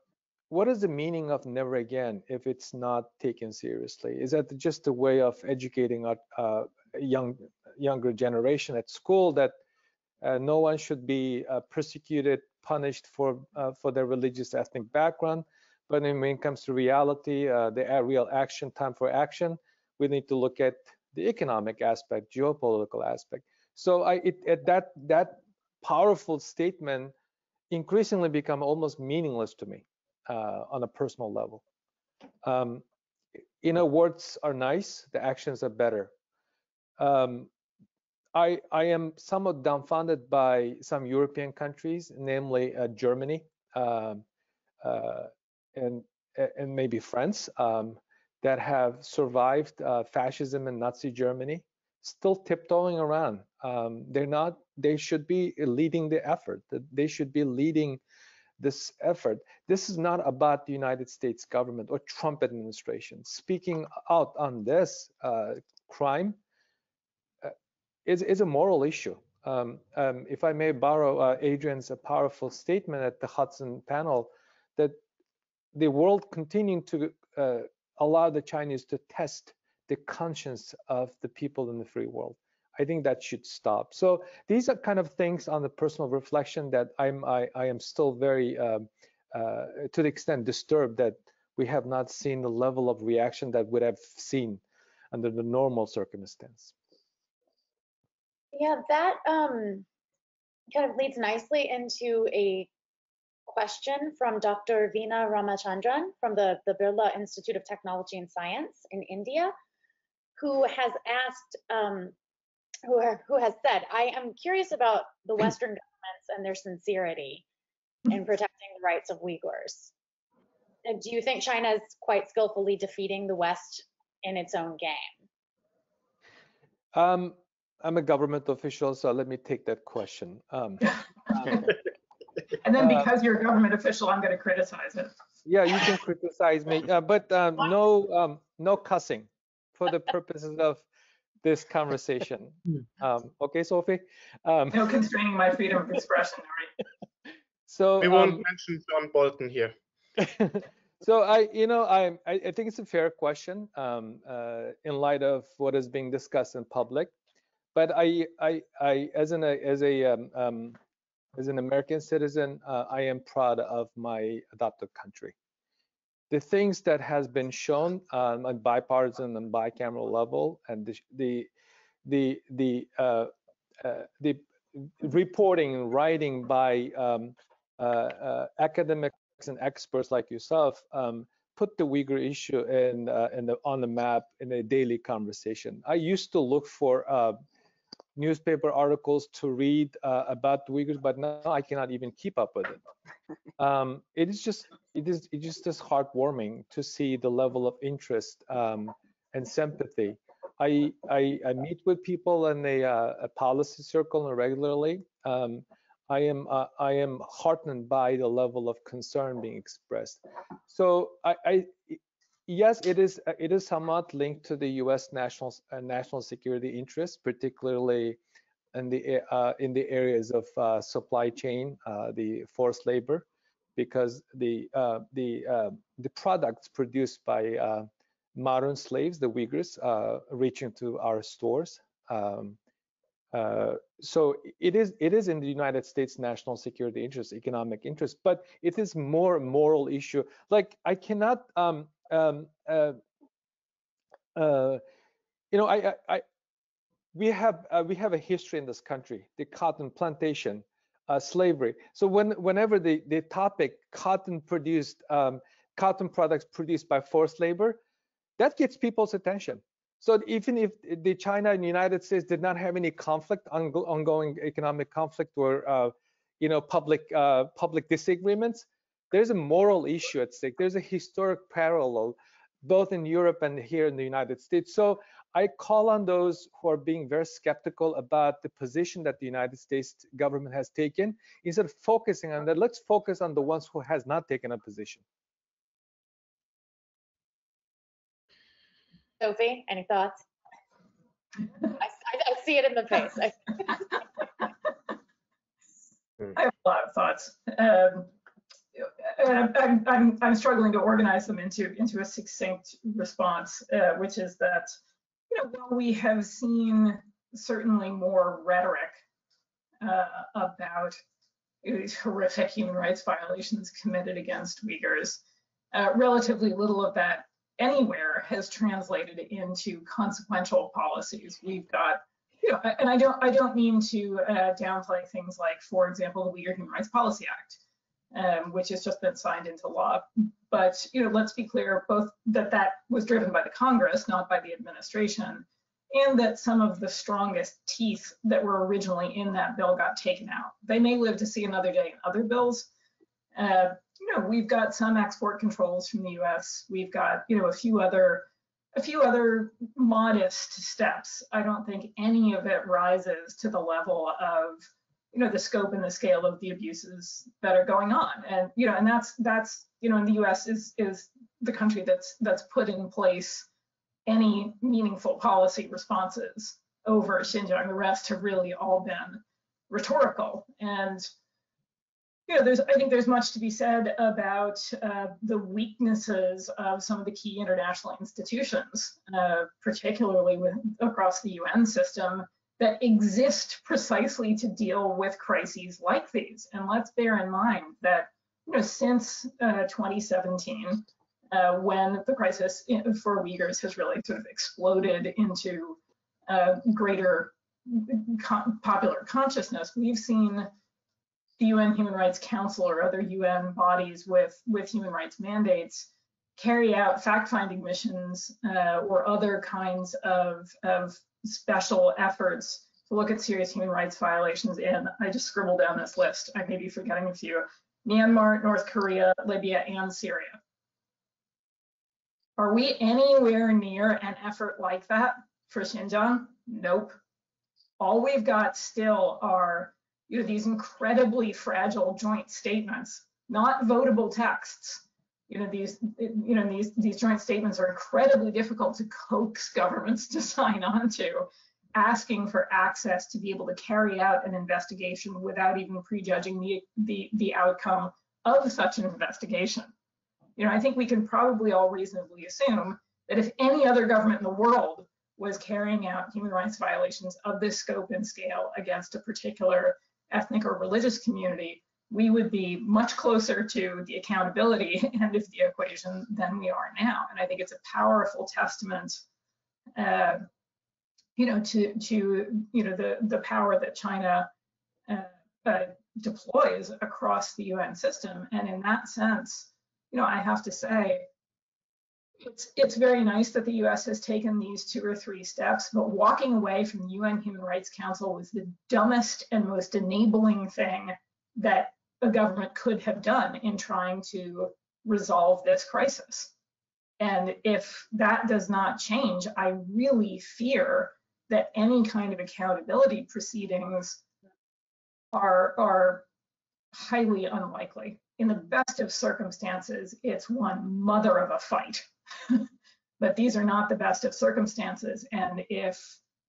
what is the meaning of never again if it's not taken seriously? Is that just a way of educating a, young younger generation at school that uh, no one should be uh, persecuted, punished for uh, for their religious ethnic background. But when it comes to reality, the real action, time for action, we need to look at the economic aspect, geopolitical aspect. So I, it, it, that that powerful statement increasingly become almost meaningless to me uh, on a personal level. Um, you know, words are nice, the actions are better. Um, I, I am somewhat dumbfounded by some European countries, namely uh, Germany um, uh, and and maybe France, um, that have survived uh, fascism and Nazi Germany, still tiptoeing around. Um, they're not. They should be leading the effort. They should be leading this effort. This is not about the United States government or Trump administration speaking out on this uh, crime is, is a moral issue. Um, um, if I may borrow uh, Adrian's powerful statement at the Hudson panel, that the world continuing to uh, allow the Chinese to test the conscience of the people in the free world. I think that should stop. So these are kind of things on the personal reflection that I'm I, I am still very um, uh, to the extent disturbed that we have not seen the level of reaction that would have seen under the normal circumstance. Yeah, that um, kind of leads nicely into a question from Dr. Veena Ramachandran from the, the Birla Institute of Technology and Science in India, who has asked, um, who, who has said, I am curious about the Western governments and their sincerity in protecting the rights of Uyghurs. And do you think China is quite skillfully defeating the West in its own game? Um, I'm a government official, so let me take that question. Um, and then uh, because you're a government official, I'm going to criticize it. Yeah, you can criticize me, uh, but um, no, um, no cussing for the purposes of this conversation. Um, okay, Sophie. Um, no constraining my freedom of expression. Right? So We won't um, mention John Bolton here. so I, you know, I, I I think it's a fair question um, uh, in light of what is being discussed in public. But I, I, I as an as a um, um, as an American citizen, uh, I am proud of my adopted country. The things that has been shown um, on bipartisan and bicameral level, and the the the the uh, uh, the reporting and writing by um, uh, uh, academics and experts like yourself um, put the Uyghur issue in, uh, in the, on the map in a daily conversation. I used to look for uh, newspaper articles to read uh, about the Uyghurs, but now I cannot even keep up with it. Um, it is just it is it just is heartwarming to see the level of interest um, and sympathy. I, I, I meet with people in a, uh, a policy circle regularly. Um, I am uh, I am heartened by the level of concern being expressed. So I, I yes, it is it is somewhat linked to the U.S. national uh, national security interests, particularly in the uh, in the areas of uh, supply chain, uh, the forced labor, because the uh, the the products produced by modern slaves, the Uyghurs, reaching to our stores. Um, uh, so it is it is in the United States national security interest, economic interest, but it is more moral issue. Like I cannot, um, um, uh, uh, you know, I, I, I we have uh, we have a history in this country, the cotton plantation, uh, slavery. So when whenever the the topic cotton produced um, cotton products produced by forced labor, that gets people's attention so even if the China and United States did not have any conflict, ongoing economic conflict or uh, you know public public disagreements, there's a moral issue at stake. There's a historic parallel both in Europe and here in the United States. So I call on those who are being very skeptical about the position that the United States government has taken. Instead of focusing on that, let's focus on the ones who has not taken a position. Sophie, any thoughts? I, I, I see it in the face. I, I have a lot of thoughts. Um, I'm, I'm, I'm struggling to organize them into, into a succinct response, uh, which is that, you know, while we have seen certainly more rhetoric uh, about these horrific human rights violations committed against Uyghurs, uh, relatively little of that anywhere has translated into consequential policies. We've got, you know, and I don't, I don't mean to uh, downplay things like, for example, the Uyghur Human Rights Policy Act, um, which has just been signed into law. But you know, let's be clear, both that that was driven by the Congress, not by the administration, and that some of the strongest teeth that were originally in that bill got taken out. They may live to see another day in other bills, uh, you know, we've got some export controls from the U.S. We've got, you know, a few other a few other modest steps. I don't think any of it rises to the level of, you know, the scope and the scale of the abuses that are going on. And, you know, and that's that's, you know, in the US is is the country that's that's put in place any meaningful policy responses over Xinjiang. The rest have really all been rhetorical. And you know, there's I think there's much to be said about uh, the weaknesses of some of the key international institutions, uh, particularly with, across the UN system, that exist precisely to deal with crises like these. And let's bear in mind that you know since uh, 2017, uh, when the crisis for Uyghurs has really sort of exploded into uh, greater con popular consciousness, we've seen the UN Human Rights Council or other UN bodies with, with human rights mandates carry out fact-finding missions uh, or other kinds of, of special efforts to look at serious human rights violations in, I just scribbled down this list, I may be forgetting a few, Myanmar, North Korea, Libya, and Syria. Are we anywhere near an effort like that for Xinjiang? Nope. All we've got still are you know, these incredibly fragile joint statements, not votable texts. You know, these, you know, these, these joint statements are incredibly difficult to coax governments to sign on to. asking for access to be able to carry out an investigation without even prejudging the, the, the outcome of such an investigation. You know, I think we can probably all reasonably assume that if any other government in the world was carrying out human rights violations of this scope and scale against a particular ethnic or religious community, we would be much closer to the accountability end of the equation than we are now. And I think it's a powerful testament, uh, you know, to to you know the the power that China uh, uh, deploys across the UN system. And in that sense, you know, I have to say, it's it's very nice that the U.S. has taken these two or three steps, but walking away from the UN Human Rights Council was the dumbest and most enabling thing that a government could have done in trying to resolve this crisis. And if that does not change, I really fear that any kind of accountability proceedings are, are highly unlikely. In the best of circumstances, it's one mother of a fight. but these are not the best of circumstances. And if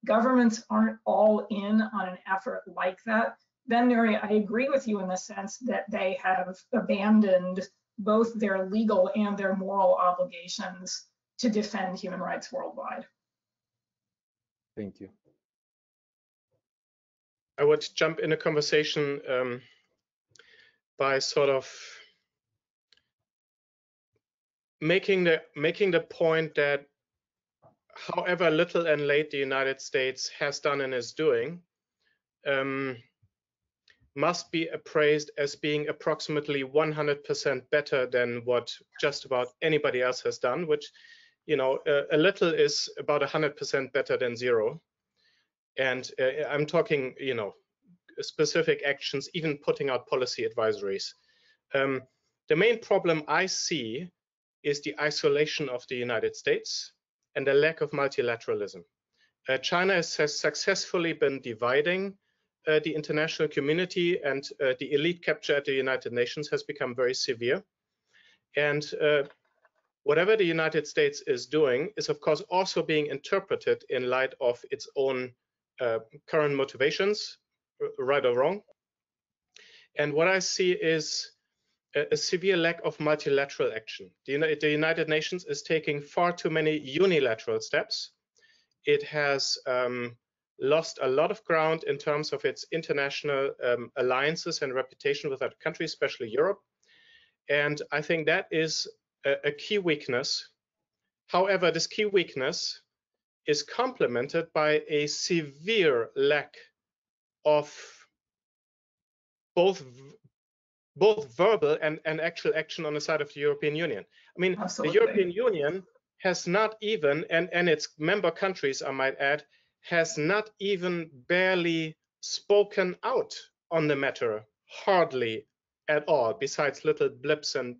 governments aren't all in on an effort like that, then Nuri, I agree with you in the sense that they have abandoned both their legal and their moral obligations to defend human rights worldwide. Thank you. I would jump in a conversation um, by sort of making the making the point that however little and late the United States has done and is doing, um, must be appraised as being approximately 100% better than what just about anybody else has done, which, you know, a, a little is about 100% better than zero. And uh, I'm talking, you know, specific actions, even putting out policy advisories. Um, the main problem I see is the isolation of the United States and the lack of multilateralism. Uh, China has successfully been dividing uh, the international community and uh, the elite capture at the United Nations has become very severe. And uh, whatever the United States is doing is, of course, also being interpreted in light of its own uh, current motivations, right or wrong. And what I see is a, a severe lack of multilateral action. The, the, United Nations is taking far too many unilateral steps. It has um, lost a lot of ground in terms of its international um, alliances and reputation with other countries, especially Europe. And I think that is a, a key weakness. However, this key weakness is complemented by a severe lack of both both verbal and, and actual action on the side of the European Union. I mean, Absolutely. the European Union has not even, and, and its member countries, I might add, has not even barely spoken out on the matter, hardly at all, besides little blips and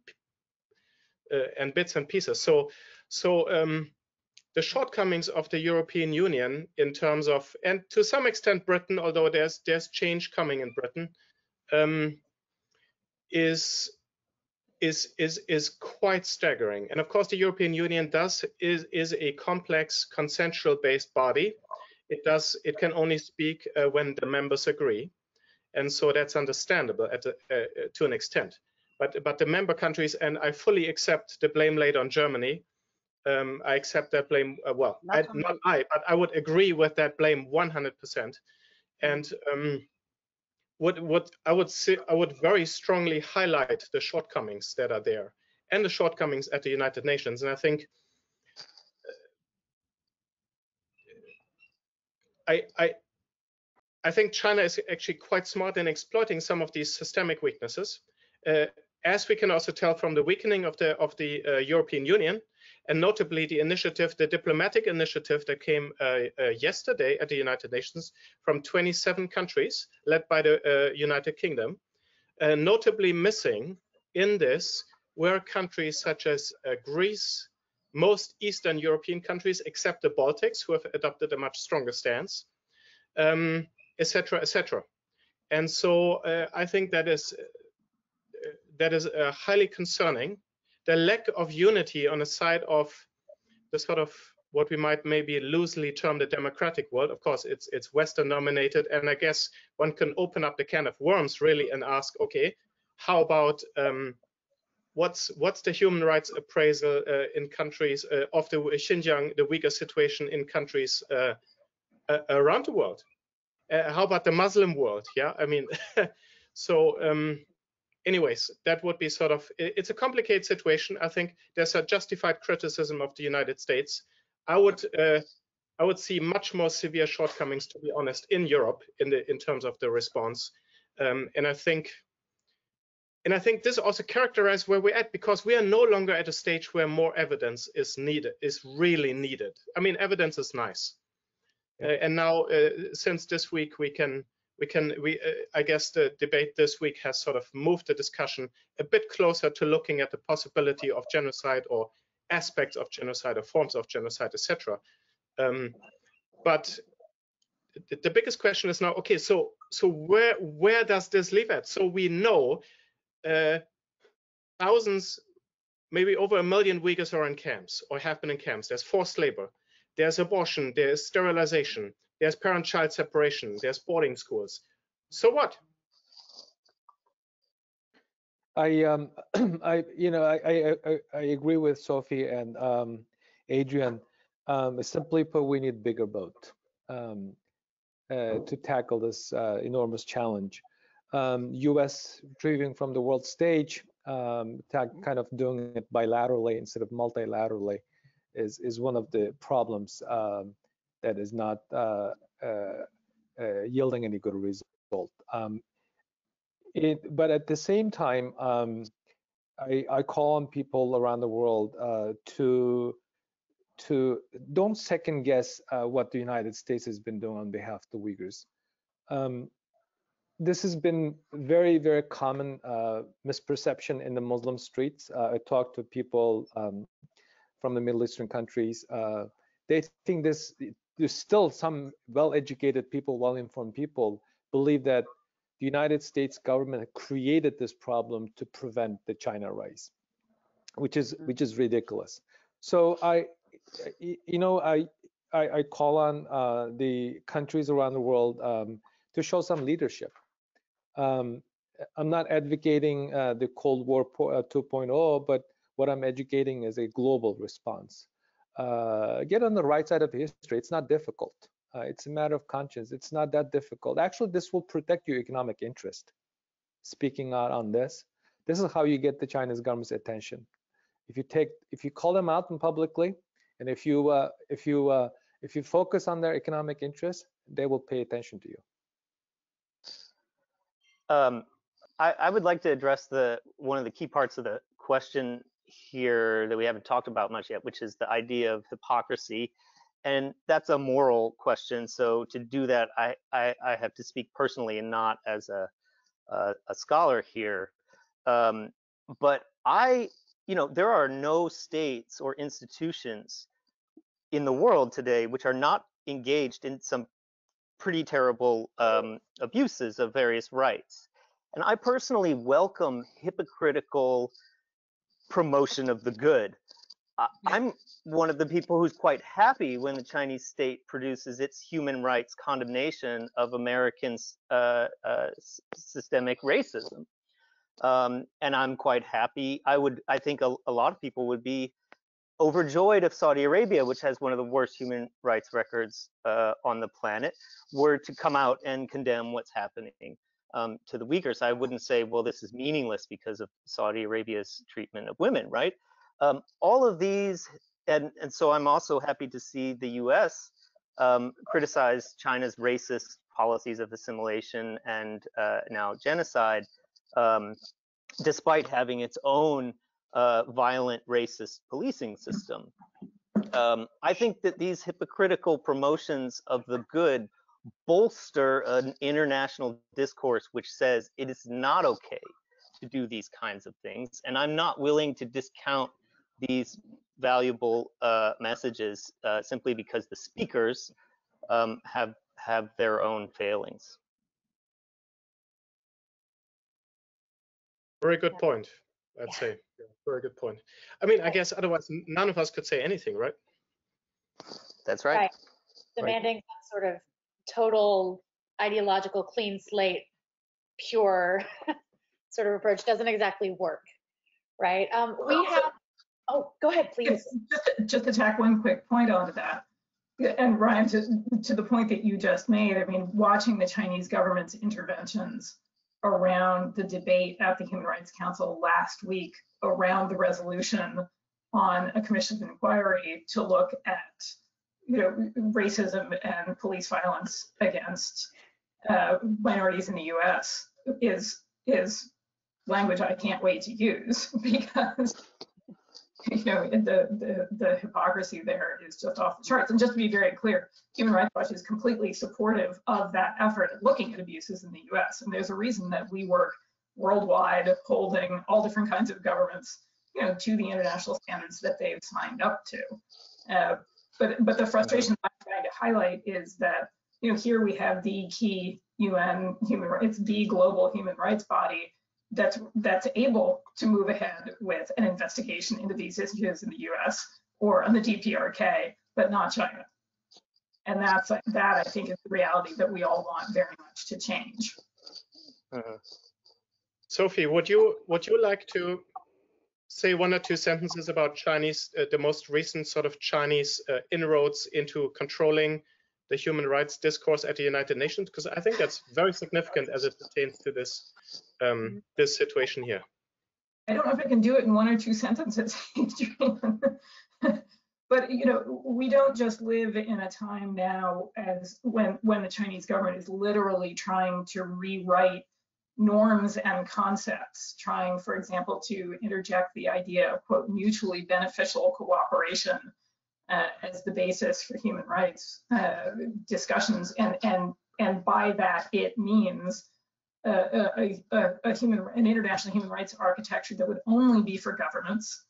uh, and bits and pieces. So, so um, the shortcomings of the European Union in terms of, and to some extent Britain, although there's there's change coming in Britain, um, is is is is quite staggering. And of course, the European Union does is is a complex consensual based body it does it can only speak uh, when the members agree. And so that's understandable a, uh, to an extent. But but the member countries and i fully accept the blame laid on germany. Um, i accept that blame uh, well not, I, not I, but i would agree with that blame 100% and um, what what i would say i would very strongly highlight the shortcomings that are there and the shortcomings at the united nations. And i think I, I, I think China is actually quite smart in exploiting some of these systemic weaknesses, uh, as we can also tell from the weakening of the of the uh, European Union, and notably the initiative, the diplomatic initiative that came uh, uh yesterday at the United Nations from 27 countries, led by the uh, United Kingdom. Uh, notably missing in this were countries such as Greece, most Eastern European countries, except the Baltics, who have adopted a much stronger stance, etc., um, etc. Et and so uh, I think that is uh, that is uh, highly concerning. The lack of unity on the side of the sort of what we might maybe loosely term the democratic world. Of course, it's it's Western dominated, and I guess one can open up the can of worms really and ask, okay, how about um, what's what's the human rights appraisal uh, in countries uh, of the Xinjiang, the Uyghur situation in countries uh, around the world? Uh, how about the Muslim world? Yeah, I mean, so um, anyways, that would be sort of it's a complicated situation. I think there's a justified criticism of the United States. I would uh, I would see much more severe shortcomings, to be honest, in Europe in the in terms of the response. Um, and I think and I think this also characterizes where we're at because we are no longer at a stage where more evidence is needed, is really needed. I mean, evidence is nice. Uh, and now, uh, since this week, we can, we can, we, uh, I guess the debate this week has sort of moved the discussion a bit closer to looking at the possibility of genocide or aspects of genocide or forms of genocide, etc. Um, but the, the biggest question is now, okay, so so where where does this leave at? So we know uh, thousands, maybe over a million Uyghurs are in camps or have been in camps. There's forced labor, there's abortion, there's sterilization, there's parent-child separation, there's boarding schools. So what? I, um, I, you know, I, I, I agree with Sophie and um, Adrian. Um, simply put, we need bigger boat um, uh, to tackle this uh, enormous challenge um, U.S. retrieving from the world stage, um, kind of doing it bilaterally instead of multilaterally, is is one of the problems um, that is not uh, uh, uh, yielding any good result. Um, it, but at the same time, um, I, I, call on people around the world uh, to to don't second guess uh, what the United States has been doing on behalf of the Uyghurs. Um, this has been very, very common uh, misperception in the Muslim streets. Uh, I talked to people um, from the Middle Eastern countries. Uh, they think this, there's still some well-educated people, well-informed people believe that the United States government created this problem to prevent the China rise, which is which is ridiculous. So I, you know, I I, I call on uh, the countries around the world um, to show some leadership um, I'm not advocating uh, the Cold War uh, 2.0, but what I'm educating is a global response. Uh, get on the right side of history. It's not difficult. Uh, it's a matter of conscience. It's not that difficult. Actually, this will protect your economic interest. Speaking out on this, this is how you get the Chinese government's attention. If you take, if you call them out publicly, and if you uh, if you uh, if you focus on their economic interests, they will pay attention to you. Um, I, I, would like to address the one of the key parts of the question here that we haven't talked about much yet, which is the idea of hypocrisy. And that's a moral question. So to do that, I, I, I have to speak personally and not as a, a, a scholar here. Um, but I, you know, there are no states or institutions in the world today which are not engaged in some pretty terrible um, abuses of various rights. And I personally welcome hypocritical promotion of the good. I'm one of the people who's quite happy when the Chinese state produces its human rights condemnation of American uh, uh, systemic racism. Um, and I'm quite happy. I would, I think a, a lot of people would be overjoyed if Saudi Arabia, which has one of the worst human rights records uh, on the planet, were to come out and condemn what's happening um, to the Uyghurs. I wouldn't say, well, this is meaningless because of Saudi Arabia's treatment of women, right? Um, all of these, and, and so I'm also happy to see the US um, criticize China's racist policies of assimilation and uh, now genocide, um, despite having its own uh, violent racist policing system. Um, I think that these hypocritical promotions of the good bolster an international discourse which says it is not okay to do these kinds of things. And I'm not willing to discount these valuable uh, messages uh, simply because the speakers um, have have their own failings. Very good point. I'd say. Yeah, very good point. I mean, I guess otherwise none of us could say anything, right? That's right. Right. demanding some sort of total ideological clean slate, pure sort of approach doesn't exactly work, right? Um, we have, oh, go ahead, please. Just, just to tack one quick point onto that. And Rian, to, to the point that you just made, I mean, watching the Chinese government's interventions around the debate at the Human Rights Council last week around the resolution on a commission of inquiry to look at, you know, racism and police violence against uh, minorities in the U.S. is is language I can't wait to use because you know the, the the hypocrisy there is just off the charts. And just to be very clear, Human Rights Watch is completely supportive of that effort at looking at abuses in the U.S. And there's a reason that we work worldwide, holding all different kinds of governments, you know, to the international standards that they've signed up to. Uh, but but the frustration I'm trying to highlight is that you know here we have the key UN human rights, it's the global human rights body that's that's able to move ahead with an investigation into these issues in the U.S. or on the DPRK, but not China. And that's that I think is the reality that we all want very much to change. Uh, Sophie, would you would you like to say one or two sentences about Chinese, uh, the most recent sort of Chinese uh, inroads into controlling the human rights discourse at the United Nations? Because I think that's very significant as it pertains to this um, this situation here. I don't know if I can do it in one or two sentences, but you know, we don't just live in a time now as when when the Chinese government is literally trying to rewrite norms and concepts, trying, for example, to interject the idea of quote mutually beneficial cooperation uh, as the basis for human rights uh, discussions, and and and by that it means uh, a, a, a, human an international human rights architecture that would only be for governments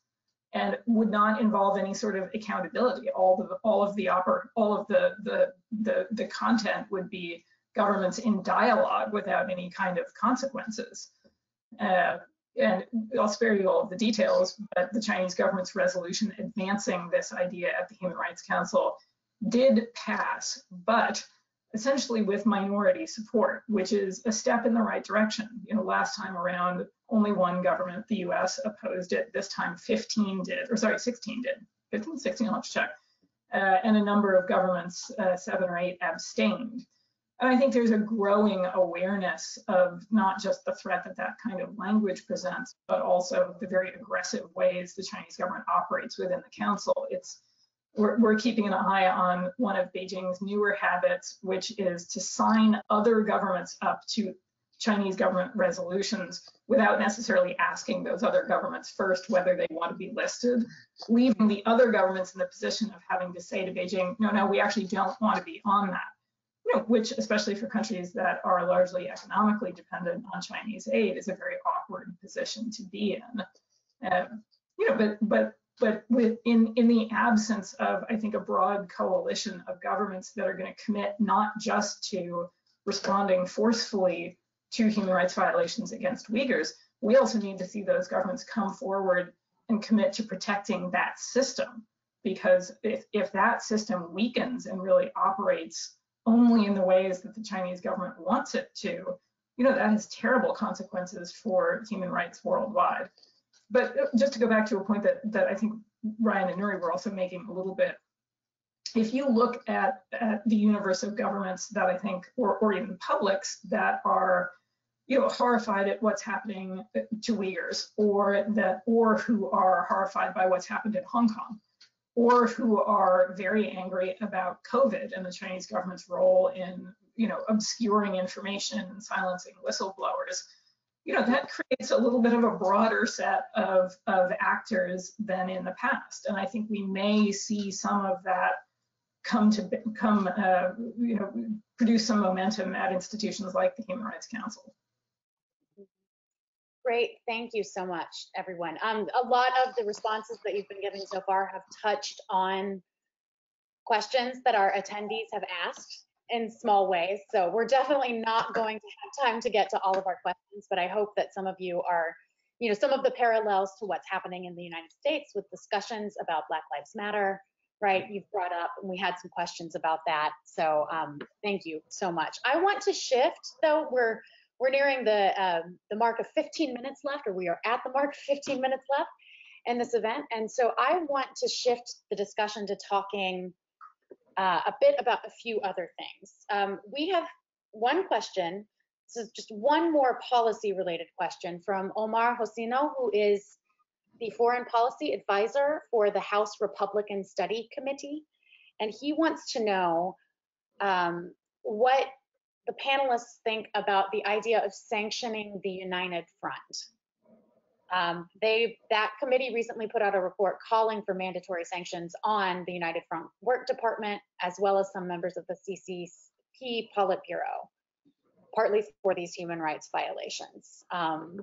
and would not involve any sort of accountability. All the all of the oper, all of the, the the the content would be governments in dialogue without any kind of consequences. Uh, and I'll spare you all of the details, but the Chinese government's resolution advancing this idea at the Human Rights Council did pass, but essentially with minority support, which is a step in the right direction. You know, last time around, only one government, the US, opposed it. This time 15 did, or sorry, 16 did. 15, 16, I'll have to check. Uh, and a number of governments, uh, seven or eight, abstained. And I think there's a growing awareness of not just the threat that that kind of language presents, but also the very aggressive ways the Chinese government operates within the council. It's we're, we're keeping an eye on one of Beijing's newer habits, which is to sign other governments up to Chinese government resolutions without necessarily asking those other governments first whether they want to be listed, leaving the other governments in the position of having to say to Beijing, no, no, we actually don't want to be on that you know, which especially for countries that are largely economically dependent on Chinese aid is a very awkward position to be in. Um, you know, but but but with in in the absence of I think a broad coalition of governments that are going to commit not just to responding forcefully to human rights violations against Uyghurs, we also need to see those governments come forward and commit to protecting that system because if if that system weakens and really operates only in the ways that the Chinese government wants it to, you know, that has terrible consequences for human rights worldwide. But uh, just to go back to a point that, that I think Rian and Nuri were also making a little bit, if you look at, at the universe of governments that I think, or, or even publics that are, you know, horrified at what's happening to Uyghurs, or that, or who are horrified by what's happened in Hong Kong, or who are very angry about COVID and the Chinese government's role in, you know, obscuring information and silencing whistleblowers, you know, that creates a little bit of a broader set of, of actors than in the past. And I think we may see some of that come to come, uh, you know, produce some momentum at institutions like the Human Rights Council. Great, thank you so much, everyone. Um, a lot of the responses that you've been giving so far have touched on questions that our attendees have asked in small ways. So we're definitely not going to have time to get to all of our questions, but I hope that some of you are, you know, some of the parallels to what's happening in the United States with discussions about Black Lives Matter right, you've brought up, and we had some questions about that. So um, thank you so much. I want to shift, though, we're we're nearing the um, the mark of 15 minutes left, or we are at the mark of 15 minutes left in this event. And so I want to shift the discussion to talking uh, a bit about a few other things. Um, we have one question. This is just one more policy related question from Omar Hossino, who is the foreign policy advisor for the House Republican Study Committee. And he wants to know um, what the panelists think about the idea of sanctioning the United Front. Um, they that committee recently put out a report calling for mandatory sanctions on the United Front Work Department, as well as some members of the CCP Politburo, partly for these human rights violations. Um,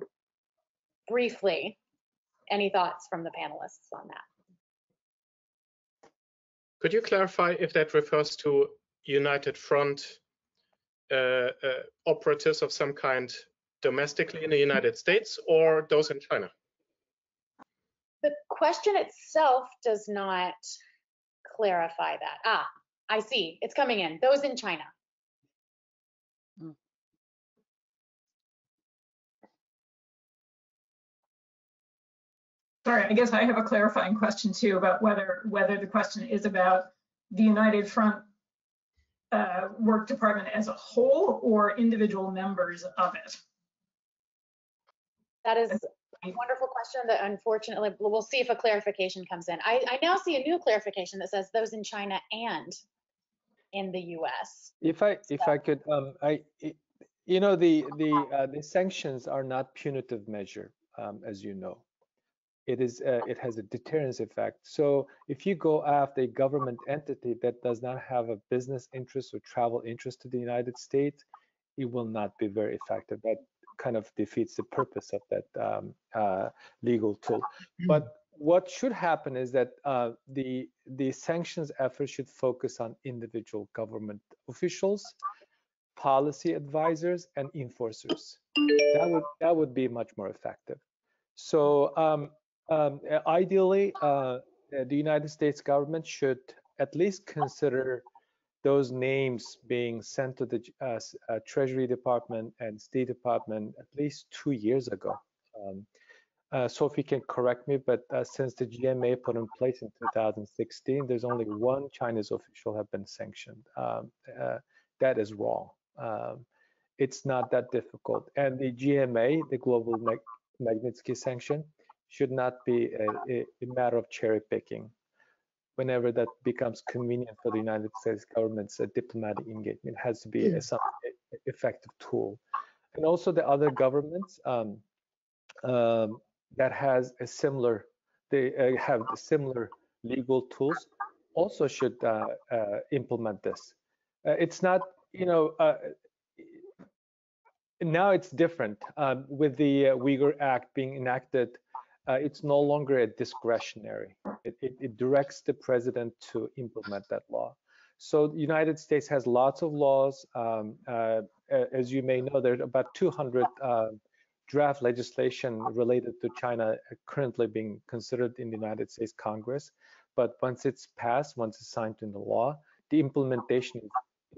briefly, any thoughts from the panelists on that? Could you clarify if that refers to United Front Uh, uh, operatives of some kind domestically in the United States or those in China? The question itself does not clarify that. Ah, I see. It's coming in. Those in China. Hmm. Sorry, I guess I have a clarifying question too about whether whether the question is about the United Front uh, work department as a whole or individual members of it. That is a wonderful question that unfortunately, we'll see if a clarification comes in. I, I now see a new clarification that says those in China and in the US. If I if I could, um, I you know the the uh, the sanctions are not punitive measure, um, as you know. It is uh, it has a deterrence effect. So if you go after a government entity that does not have a business interest or travel interest to the United States, it will not be very effective. That kind of defeats the purpose of that um, uh, legal tool. But what should happen is that uh, the the sanctions effort should focus on individual government officials, policy advisors, and enforcers. That would that would be much more effective. So um, um, ideally, uh, the United States government should at least consider those names being sent to the uh, uh, Treasury Department and State Department at least two years ago. Um, uh, Sophie can correct me, but uh, since the GMA put in place in 2016, there's only one Chinese official have been sanctioned. Um, uh, that is wrong. Um, it's not that difficult. And the GMA, the Global Mag Magnitsky sanction, should not be a, a, matter of cherry picking whenever that becomes convenient for the United States government's uh, diplomatic engagement. It has to be a, some effective tool. And also the other governments um, um, that has a similar, they uh, have similar legal tools also should uh, uh implement this. Uh, it's not, you know, uh, now it's different um, with the Uyghur Act being enacted uh, it's no longer a discretionary. It, it, it, directs the president to implement that law. So the United States has lots of laws. Um, uh, as you may know, there are about 200 uh, draft legislation related to China currently being considered in the United States Congress. But once it's passed, once it's signed into law, the implementation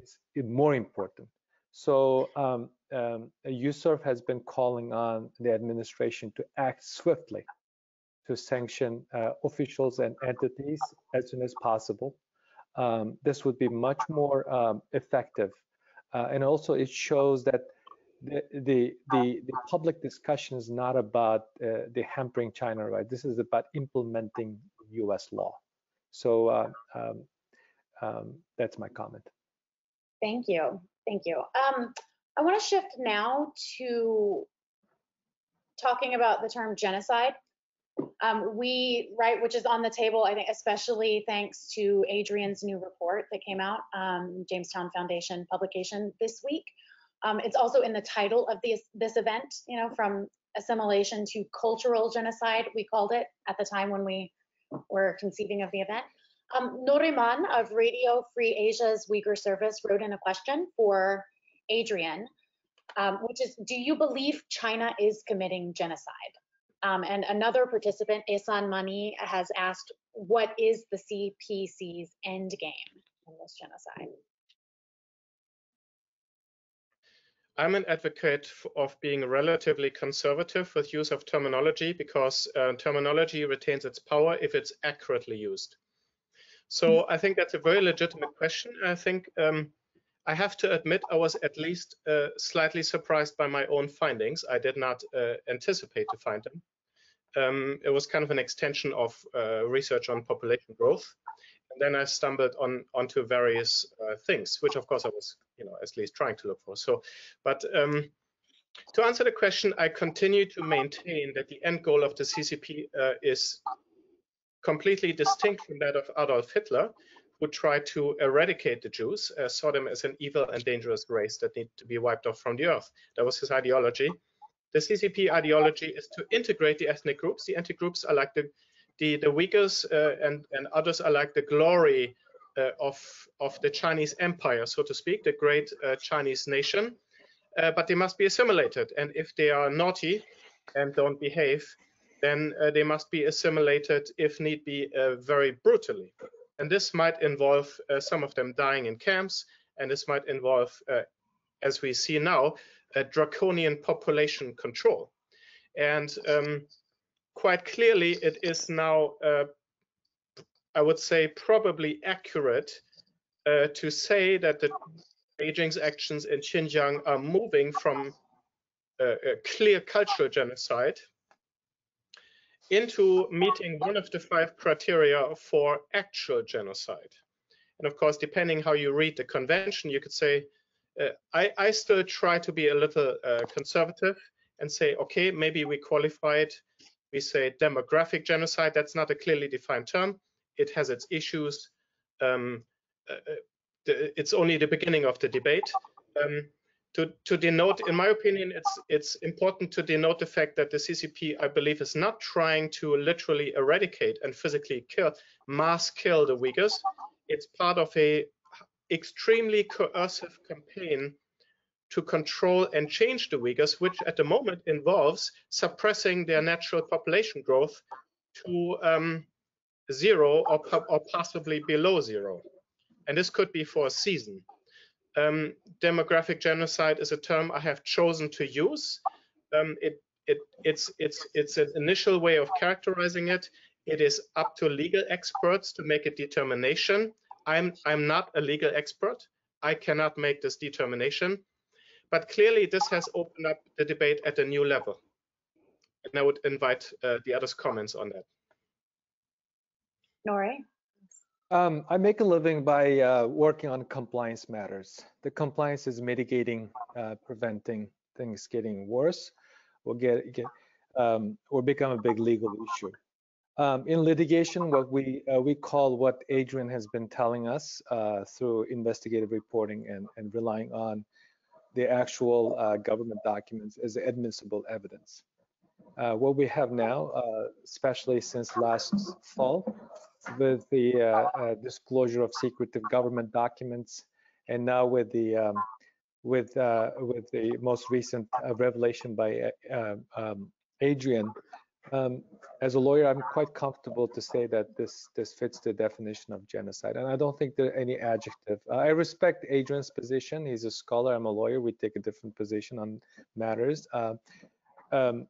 is more important. So um, um, USCIRF has been calling on the administration to act swiftly to sanction uh, officials and entities as soon as possible. Um, this would be much more um, effective. Uh, and also it shows that the, the, the, the, public discussion is not about uh, the hampering China right. This is about implementing US law. So uh, um, um, that's my comment. Thank you. Thank you. Um, I want to shift now to talking about the term genocide. Um, we, right, which is on the table, I think, especially thanks to Adrian's new report that came out, um, Jamestown Foundation publication this week. Um, it's also in the title of this, this event, you know, from assimilation to cultural genocide, we called it at the time when we were conceiving of the event. Um, Noriman of Radio Free Asia's Uyghur Service wrote in a question for Adrian, um, which is, do you believe China is committing genocide? Um, and another participant, Esan Mani, has asked, what is the CPC's end game in this genocide? I'm an advocate of being relatively conservative with use of terminology because uh, terminology retains its power if it's accurately used. So I think that's a very legitimate question. I think um, I have to admit I was at least uh, slightly surprised by my own findings. I did not uh, anticipate to find them. Um, it was kind of an extension of uh, research on population growth. And then I stumbled on onto various uh, things, which of course I was, you know, at least trying to look for. So, but um, to answer the question, I continue to maintain that the end goal of the CCP uh, is completely distinct from that of Adolf Hitler, who tried to eradicate the Jews, uh, saw them as an evil and dangerous race that need to be wiped off from the earth. That was his ideology. The CCP ideology is to integrate the ethnic groups. The ethnic groups are like the the, the Uyghurs uh, and, and others are like the glory uh, of, of the Chinese empire, so to speak, the great uh, Chinese nation. Uh, but they must be assimilated. And if they are naughty and don't behave, then uh, they must be assimilated, if need be, uh, very brutally. And this might involve some of them dying in camps, and this might involve, as we see now, draconian population control. And um, quite clearly it is now, uh, I would say, probably accurate uh, to say that the Beijing's actions in Xinjiang are moving from uh, a clear cultural genocide into meeting one of the five criteria for actual genocide. And of course, depending how you read the convention, you could say, uh, I, I, still try to be a little uh, conservative and say, okay, maybe we qualified we say demographic genocide. That's not a clearly defined term. It has its issues. Um, uh, uh the, it's only the beginning of the debate. Um, to, to, denote, in my opinion, it's it's important to denote the fact that the CCP, I believe, is not trying to literally eradicate and physically kill, mass kill the Uyghurs. It's part of a extremely coercive campaign to control and change the Uyghurs, which at the moment involves suppressing their natural population growth to um, zero or, or, possibly below zero. And this could be for a season. Um, demographic genocide is a term I have chosen to use. Um, it, it, it's, it's, it's an initial way of characterizing it. It is up to legal experts to make a determination. I'm, I'm not a legal expert. I cannot make this determination. But clearly, this has opened up the debate at a new level. And I would invite uh, the others' comments on that. Nuri? Um, I make a living by uh, working on compliance matters. The compliance is mitigating, uh, preventing things getting worse or get, get um, or become a big legal issue. Um, in litigation, what we uh, we call what Adrian has been telling us uh, through investigative reporting and, and relying on the actual uh, government documents as admissible evidence. Uh, what we have now, especially since last fall, with the uh, uh, disclosure of secretive government documents, and now with the um, with uh, with the most recent revelation by um, Adrian, um, as a lawyer, I'm quite comfortable to say that this this fits the definition of genocide, and I don't think there are any adjective. Uh, I respect Adrian's position. He's a scholar. I'm a lawyer. We take a different position on matters. Uh, um,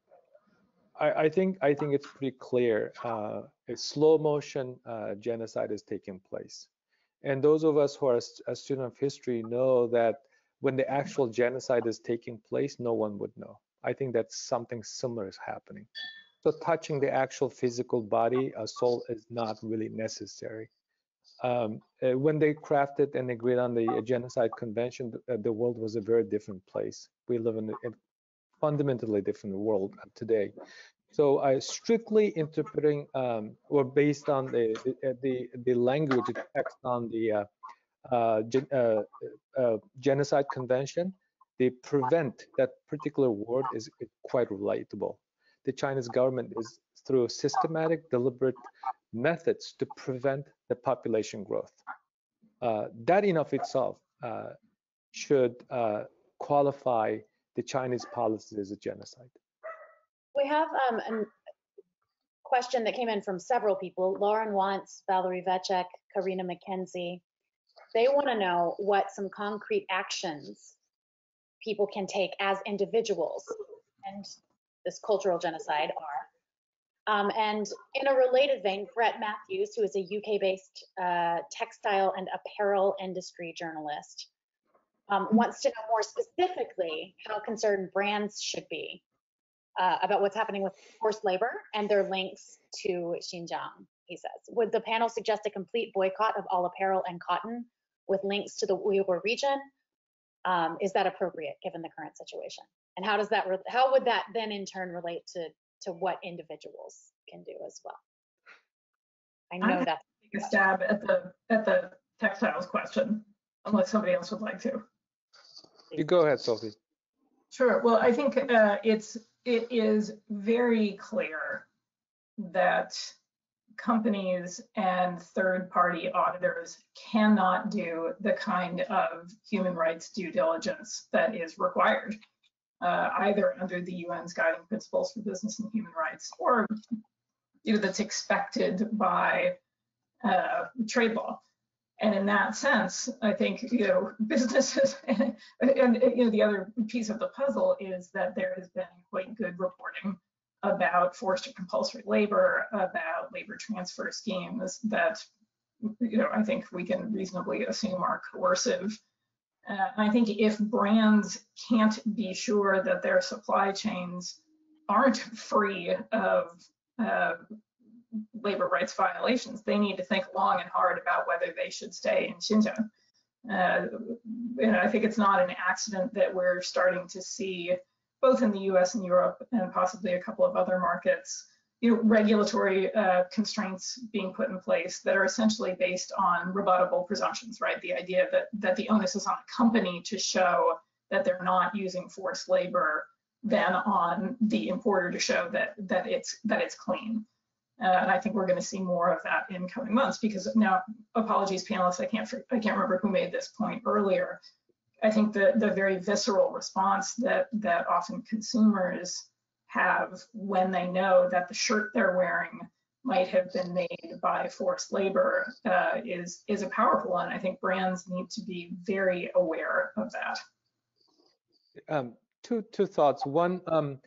I, I, think I think it's pretty clear. Uh, a slow motion uh, genocide is taking place, and those of us who are a student of history know that when the actual genocide is taking place, no one would know. I think that something similar is happening. So touching the actual physical body, a soul is not really necessary. Um, uh, when they crafted and agreed on the genocide convention, the, uh, the world was a very different place. We live in a, fundamentally different world today. So I strictly interpreting um, or based on the the, the, the language text on the uh, uh, gen, uh, uh, genocide convention, the prevent that particular word is quite relatable the Chinese government is through systematic, deliberate methods to prevent the population growth. Uh, that in of itself uh, should uh, qualify the Chinese policy as a genocide. We have um, an, question that came in from several people. Lauren Wants, Valerie Vecek, Karina McKenzie. They want to know what some concrete actions people can take as individuals and this cultural genocide are. Um, and in a related vein, Brett Mathews, who is a UK-based uh, textile and apparel industry journalist, um, wants to know more specifically how concerned brands should be uh, about what's happening with forced labor and their links to Xinjiang, he says. Would the panel suggest a complete boycott of all apparel and cotton with links to the Uyghur region? Um, is that appropriate given the current situation? And how does that, how would that then in turn relate to, to what individuals can do as well? I know I'm that's Take a stab at the, at the textiles question, unless somebody else would like to. You go ahead, Sophie. Sure. Well, I think uh, it's it is very clear that companies and third-party auditors cannot do the kind of human rights due diligence that is required, uh, either under the UN's guiding principles for business and human rights, or you know that's expected by uh, trade law. And in that sense, I think, you know, businesses and, and, you know, the other piece of the puzzle is that there has been quite good reporting about forced or compulsory labor, about labor transfer schemes that, you know, I think we can reasonably assume are coercive. Uh, I think if brands can't be sure that their supply chains aren't free of uh, labor rights violations, they need to think long and hard about whether they should stay in Xinjiang. Uh, and I think it's not an accident that we're starting to see, both in the US and Europe and possibly a couple of other markets, you know, regulatory uh, constraints being put in place that are essentially based on rebuttable presumptions, right? The idea that, that the onus is on a company to show that they're not using forced labor than on the importer to show that, that, it's, that it's clean. Uh, and I think we're going to see more of that in coming months because now, apologies, panelists, I can't I can't remember who made this point earlier. I think the the very visceral response that that often consumers have when they know that the shirt they're wearing might have been made by forced labor uh, is is a powerful one. I think brands need to be very aware of that. Um, two two thoughts. One, um,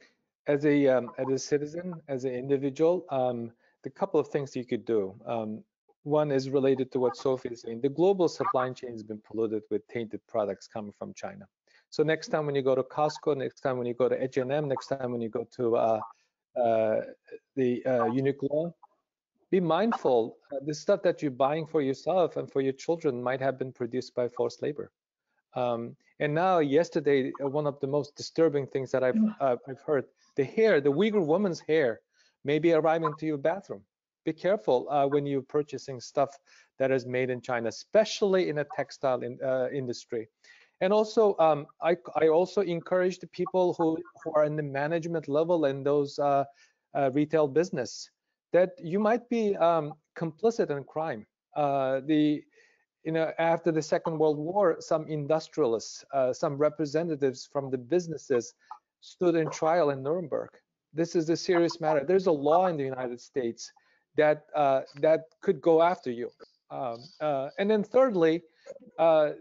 as a um, as a citizen, as an individual, um, the couple of things you could do. Um, one is related to what Sophie is saying. The global supply chain has been polluted with tainted products coming from China. So next time when you go to Costco, next time when you go to H&M, next time when you go to uh, uh, the uh, Uniqlo, be mindful. Uh, the stuff that you're buying for yourself and for your children might have been produced by forced labor. Um, and now, yesterday, uh, one of the most disturbing things that I've uh, I've heard the hair, the Uyghur woman's hair, may be arriving to your bathroom. Be careful uh, when you're purchasing stuff that is made in China, especially in a textile in, uh, industry. And also, um, I, I, also encourage the people who, who are in the management level in those uh, uh retail business that you might be um, complicit in crime. Uh, the you know, after the Second World War, some industrialists, uh, some representatives from the businesses stood in trial in Nuremberg. This is a serious matter. There's a law in the United States that uh, that could go after you. Um, uh, and then thirdly, uh,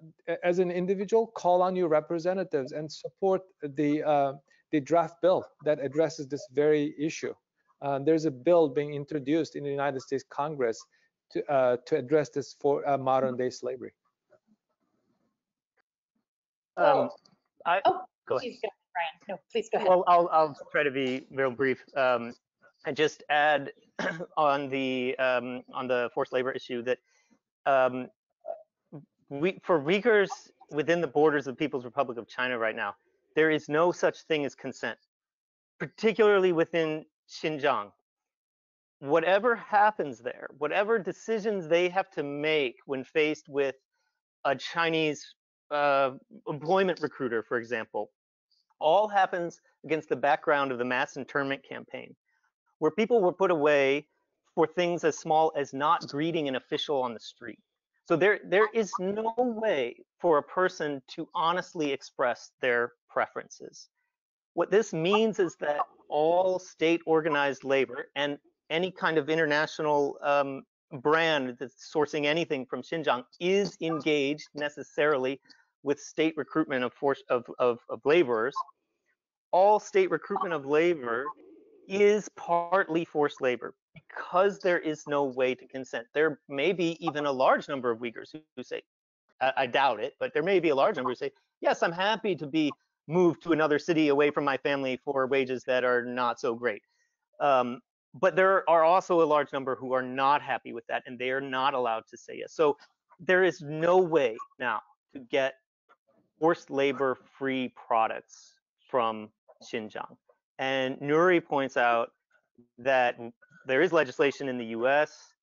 as an individual, call on your representatives and support the uh, the draft bill that addresses this very issue. Uh, there's a bill being introduced in the United States Congress to uh, to address this for modern day slavery. Um, I, oh, go ahead. Rian. No, please go ahead. Well, I'll, I'll try to be real brief um, and just add on the um, on the forced labor issue that um, we for Uyghurs within the borders of the People's Republic of China right now, there is no such thing as consent, particularly within Xinjiang. Whatever happens there, whatever decisions they have to make when faced with a Chinese uh, employment recruiter, for example, all happens against the background of the mass internment campaign, where people were put away for things as small as not greeting an official on the street. So there, there is no way for a person to honestly express their preferences. What this means is that all state organized labor, and any kind of international um, brand that's sourcing anything from Xinjiang is engaged necessarily with state recruitment of force of, of, of laborers. All state recruitment of labor is partly forced labor because there is no way to consent. There may be even a large number of Uyghurs who, who say, I, I doubt it, but there may be a large number who say, yes, I'm happy to be moved to another city away from my family for wages that are not so great. Um, but there are also a large number who are not happy with that and they are not allowed to say yes. So there is no way now to get forced labor free products from Xinjiang. And Nuri points out that there is legislation in the US,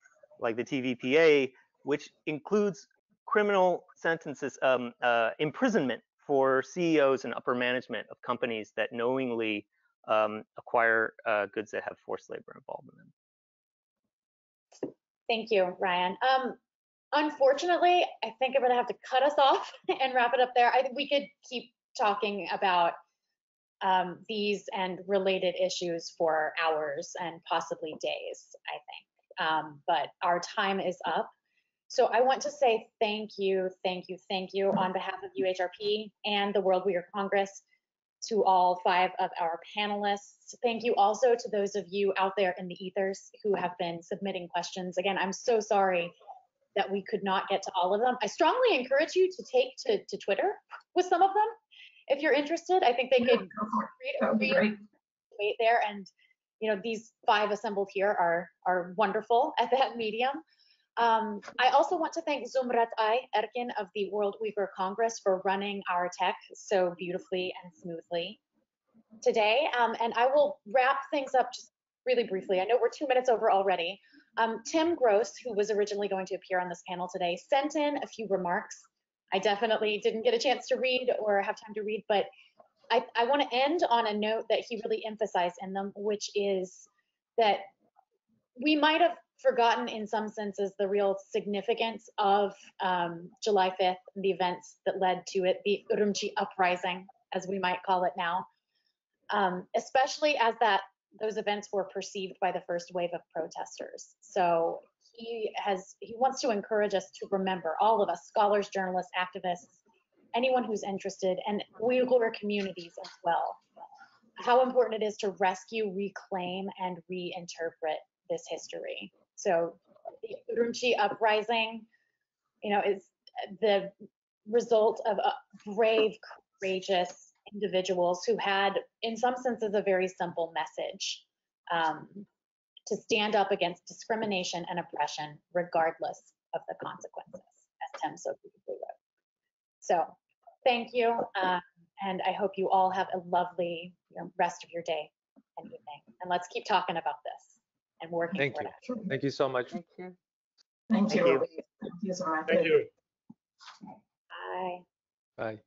like the TVPA, which includes criminal sentences, um, uh, imprisonment for CEOs and upper management of companies that knowingly um, acquire uh, goods that have forced labor involved in them. Thank you, Rian. Um, unfortunately, I think I'm gonna have to cut us off and wrap it up there. I think we could keep talking about um, these and related issues for hours and possibly days, I think. Um, but our time is up. So I want to say thank you, thank you, thank you on behalf of UHRP and the World Uyghur Congress to all five of our panelists. Thank you also to those of you out there in the ethers who have been submitting questions. Again, I'm so sorry that we could not get to all of them. I strongly encourage you to take to, to Twitter with some of them if you're interested. I think they Yeah, could go for it. read, That would be read great. wait there and you know these five assembled here are are wonderful at that medium um, I also want to thank Zumrat Ay Erkin of the World Uyghur Congress for running our tech so beautifully and smoothly today. Um, and I will wrap things up just really briefly. I know we're two minutes over already. Um, Tim Grose, who was originally going to appear on this panel today, sent in a few remarks. I definitely didn't get a chance to read or have time to read, but I, I want to end on a note that he really emphasized in them, which is that we might have forgotten in some senses the real significance of um, July 5th, the events that led to it, the Urumqi uprising, as we might call it now, um, especially as that those events were perceived by the first wave of protesters. So he has he wants to encourage us to remember, all of us, scholars, journalists, activists, anyone who's interested, and Uyghur communities as well, how important it is to rescue, reclaim, and reinterpret this history. So the Urumqi uprising, you know, is the result of a brave, courageous individuals who had, in some senses, a very simple message um, to stand up against discrimination and oppression, regardless of the consequences, as Tim so beautifully wrote. So thank you, uh, and I hope you all have a lovely you know, rest of your day and evening. And let's keep talking about this and working Thank toward you. it. Thank you so much. Thank you. Thank Thank you. you. Thank you so much. Thank you. Bye. Bye.